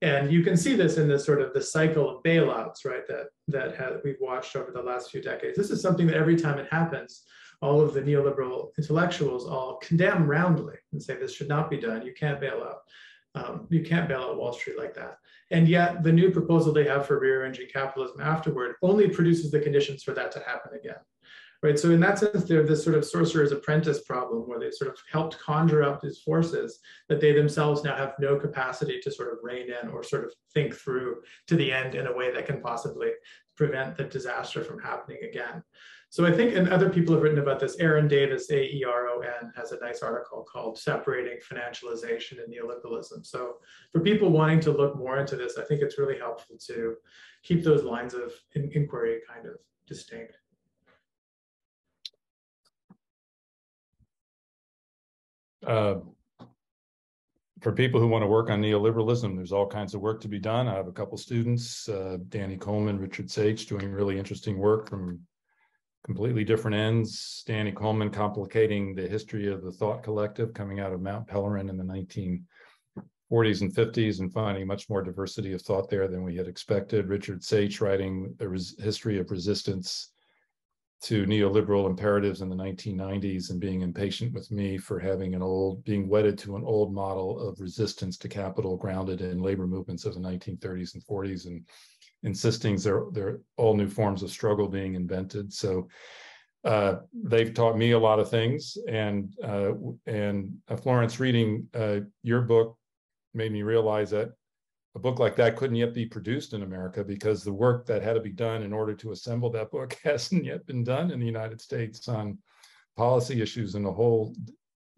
And you can see this in this sort of the cycle of bailouts, right, that, that have, we've watched over the last few decades. This is something that every time it happens, all of the neoliberal intellectuals all condemn roundly and say this should not be done. You can't bail out. Um, you can't bail out Wall Street like that. And yet the new proposal they have for rearranging capitalism afterward only produces the conditions for that to happen again. Right. So in that sense, they're this sort of sorcerer's apprentice problem where they sort of helped conjure up these forces that they themselves now have no capacity to sort of rein in or sort of think through to the end in a way that can possibly prevent the disaster from happening again. So I think, and other people have written about this, Aeron Davis, A-E-R-O-N, has a nice article called Separating Financialization and Neoliberalism. So for people wanting to look more into this, I think it's really helpful to keep those lines of in inquiry kind of distinct. Uh, for people who want to work on neoliberalism, there's all kinds of work to be done. I have a couple students, uh, Danny Coleman, Richard Sage, doing really interesting work from completely different ends. Danny Coleman complicating the history of the thought collective coming out of Mount Pelerin in the 1940s and 50s and finding much more diversity of thought there than we had expected. Richard Sage writing the history of resistance to neoliberal imperatives in the 1990s and being impatient with me for having an old, being wedded to an old model of resistance to capital grounded in labor movements of the 1930s and 40s and insisting there are all new forms of struggle being invented. So uh, they've taught me a lot of things. And, uh, and uh, Florence, reading uh, your book made me realize that a book like that couldn't yet be produced in America because the work that had to be done in order to assemble that book hasn't yet been done in the United States on policy issues in a whole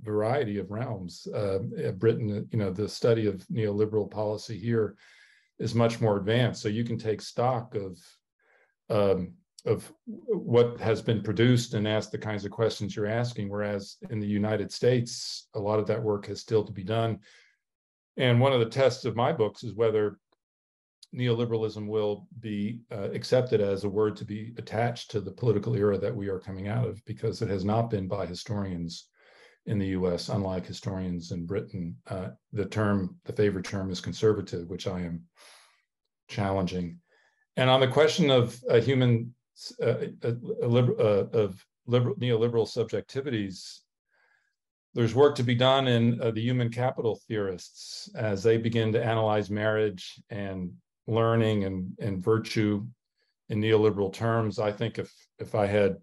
variety of realms. Uh, Britain, you know, the study of neoliberal policy here is much more advanced. So you can take stock of um, of what has been produced and ask the kinds of questions you're asking. Whereas in the United States, a lot of that work has still to be done. And one of the tests of my books is whether neoliberalism will be uh, accepted as a word to be attached to the political era that we are coming out of, because it has not been by historians in the US, unlike historians in Britain. Uh, the term, the favorite term is conservative, which I am challenging. And on the question of uh, human, uh, uh, of liberal, neoliberal subjectivities, there's work to be done in uh, the human capital theorists as they begin to analyze marriage and learning and, and virtue in neoliberal terms. I think if if I had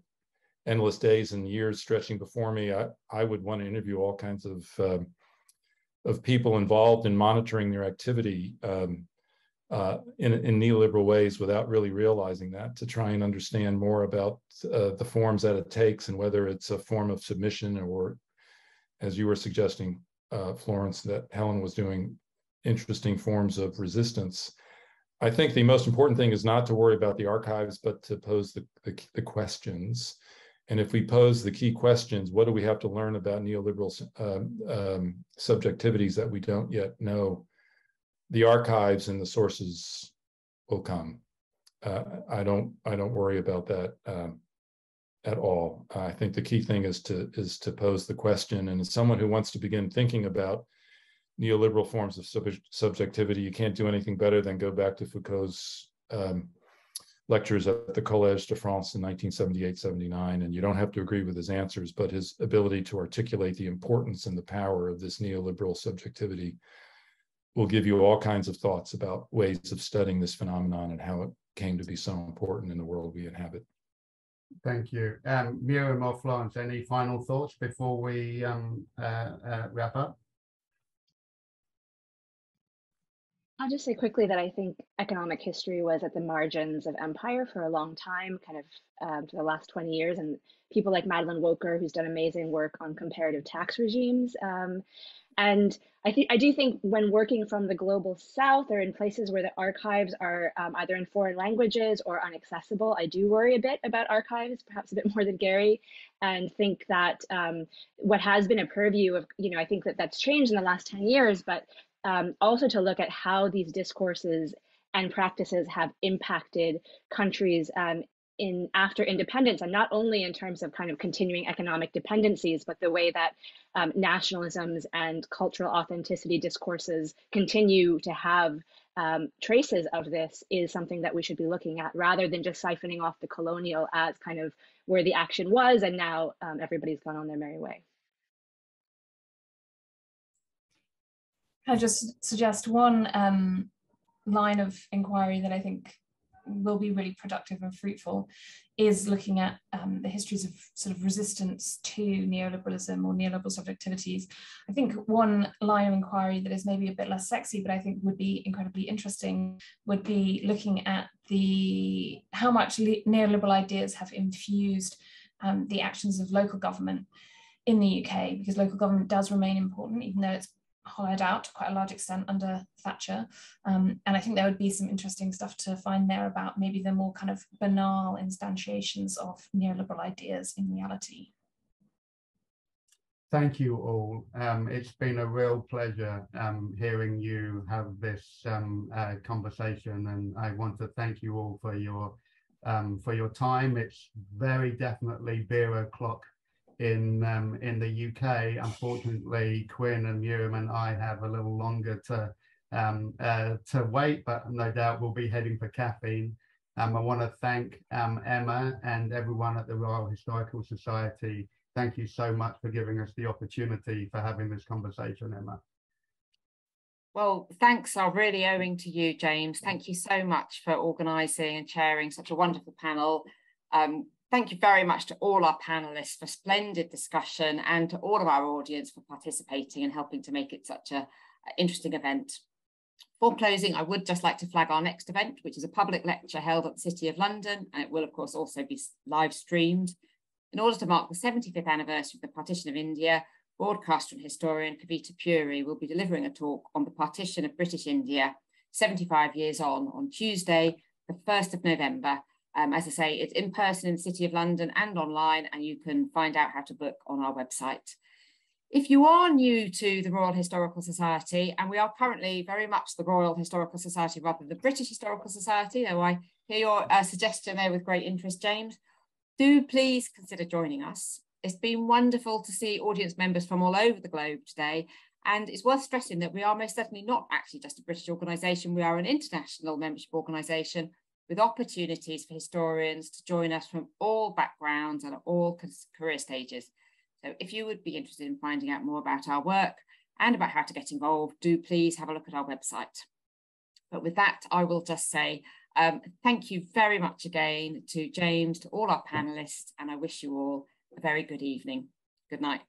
endless days and years stretching before me, I, I would want to interview all kinds of uh, of people involved in monitoring their activity um, uh, in, in neoliberal ways without really realizing that to try and understand more about uh, the forms that it takes and whether it's a form of submission or as you were suggesting, uh, Florence, that Helen was doing interesting forms of resistance. I think the most important thing is not to worry about the archives, but to pose the, the, the questions. And if we pose the key questions, what do we have to learn about neoliberal um, um, subjectivities that we don't yet know? The archives and the sources will come. Uh, I don't. I don't worry about that. Um, at all. I think the key thing is to is to pose the question. And as someone who wants to begin thinking about neoliberal forms of sub subjectivity, you can't do anything better than go back to Foucault's um, lectures at the Collège de France in 1978-79. And you don't have to agree with his answers, but his ability to articulate the importance and the power of this neoliberal subjectivity will give you all kinds of thoughts about ways of studying this phenomenon and how it came to be so important in the world we inhabit. Thank you. Um, Muriam or Florence, any final thoughts before we um, uh, uh, wrap up? I'll just say quickly that I think economic history was at the margins of empire for a long time, kind of um, for the last 20 years. And people like Madeline Woker, who's done amazing work on comparative tax regimes, um, and I think I do think when working from the global south or in places where the archives are um, either in foreign languages or inaccessible, I do worry a bit about archives, perhaps a bit more than Gary, and think that um, what has been a purview of, you know, I think that that's changed in the last 10 years, but um, also to look at how these discourses and practices have impacted countries um, in after independence and not only in terms of kind of continuing economic dependencies but the way that um, nationalisms and cultural authenticity discourses continue to have um, traces of this is something that we should be looking at rather than just siphoning off the colonial as kind of where the action was and now um, everybody's gone on their merry way. I just suggest one um, line of inquiry that I think will be really productive and fruitful is looking at um, the histories of sort of resistance to neoliberalism or neoliberal subjectivities. I think one line of inquiry that is maybe a bit less sexy, but I think would be incredibly interesting, would be looking at the how much neoliberal ideas have infused um, the actions of local government in the UK, because local government does remain important, even though it's hollowed out to quite a large extent under Thatcher. Um, and I think there would be some interesting stuff to find there about maybe the more kind of banal instantiations of neoliberal ideas in reality. Thank you all. Um, it's been a real pleasure um, hearing you have this um, uh, conversation, and I want to thank you all for your um, for your time. It's very definitely beer o'clock in um, in the UK. Unfortunately, Quinn and Muriam and I have a little longer to um, uh, to wait, but no doubt we'll be heading for caffeine. Um, I want to thank um, Emma and everyone at the Royal Historical Society. Thank you so much for giving us the opportunity for having this conversation, Emma. Well, thanks are really owing to you, James. Thank you so much for organising and chairing such a wonderful panel. Um, thank you very much to all our panelists for splendid discussion and to all of our audience for participating and helping to make it such a, interesting event. For closing, I would just like to flag our next event, which is a public lecture held at the City of London, and it will, of course, also be live streamed. In order to mark the 75th anniversary of the partition of India, broadcaster and historian Kavita Puri will be delivering a talk on the partition of British India 75 years on, on Tuesday, the 1st of November. Um, as I say, it's in person in the City of London and online, and you can find out how to book on our website. If you are new to the Royal Historical Society, and we are currently very much the Royal Historical Society rather than the British Historical Society, though I hear your uh, suggestion there with great interest, James, do please consider joining us. It's been wonderful to see audience members from all over the globe today. And it's worth stressing that we are most certainly not actually just a British organisation, we are an international membership organisation with opportunities for historians to join us from all backgrounds and at all career stages. So if you would be interested in finding out more about our work and about how to get involved, do please have a look at our website. But with that, I will just say um, thank you very much again to James, to all our panelists, and I wish you all a very good evening. Good night.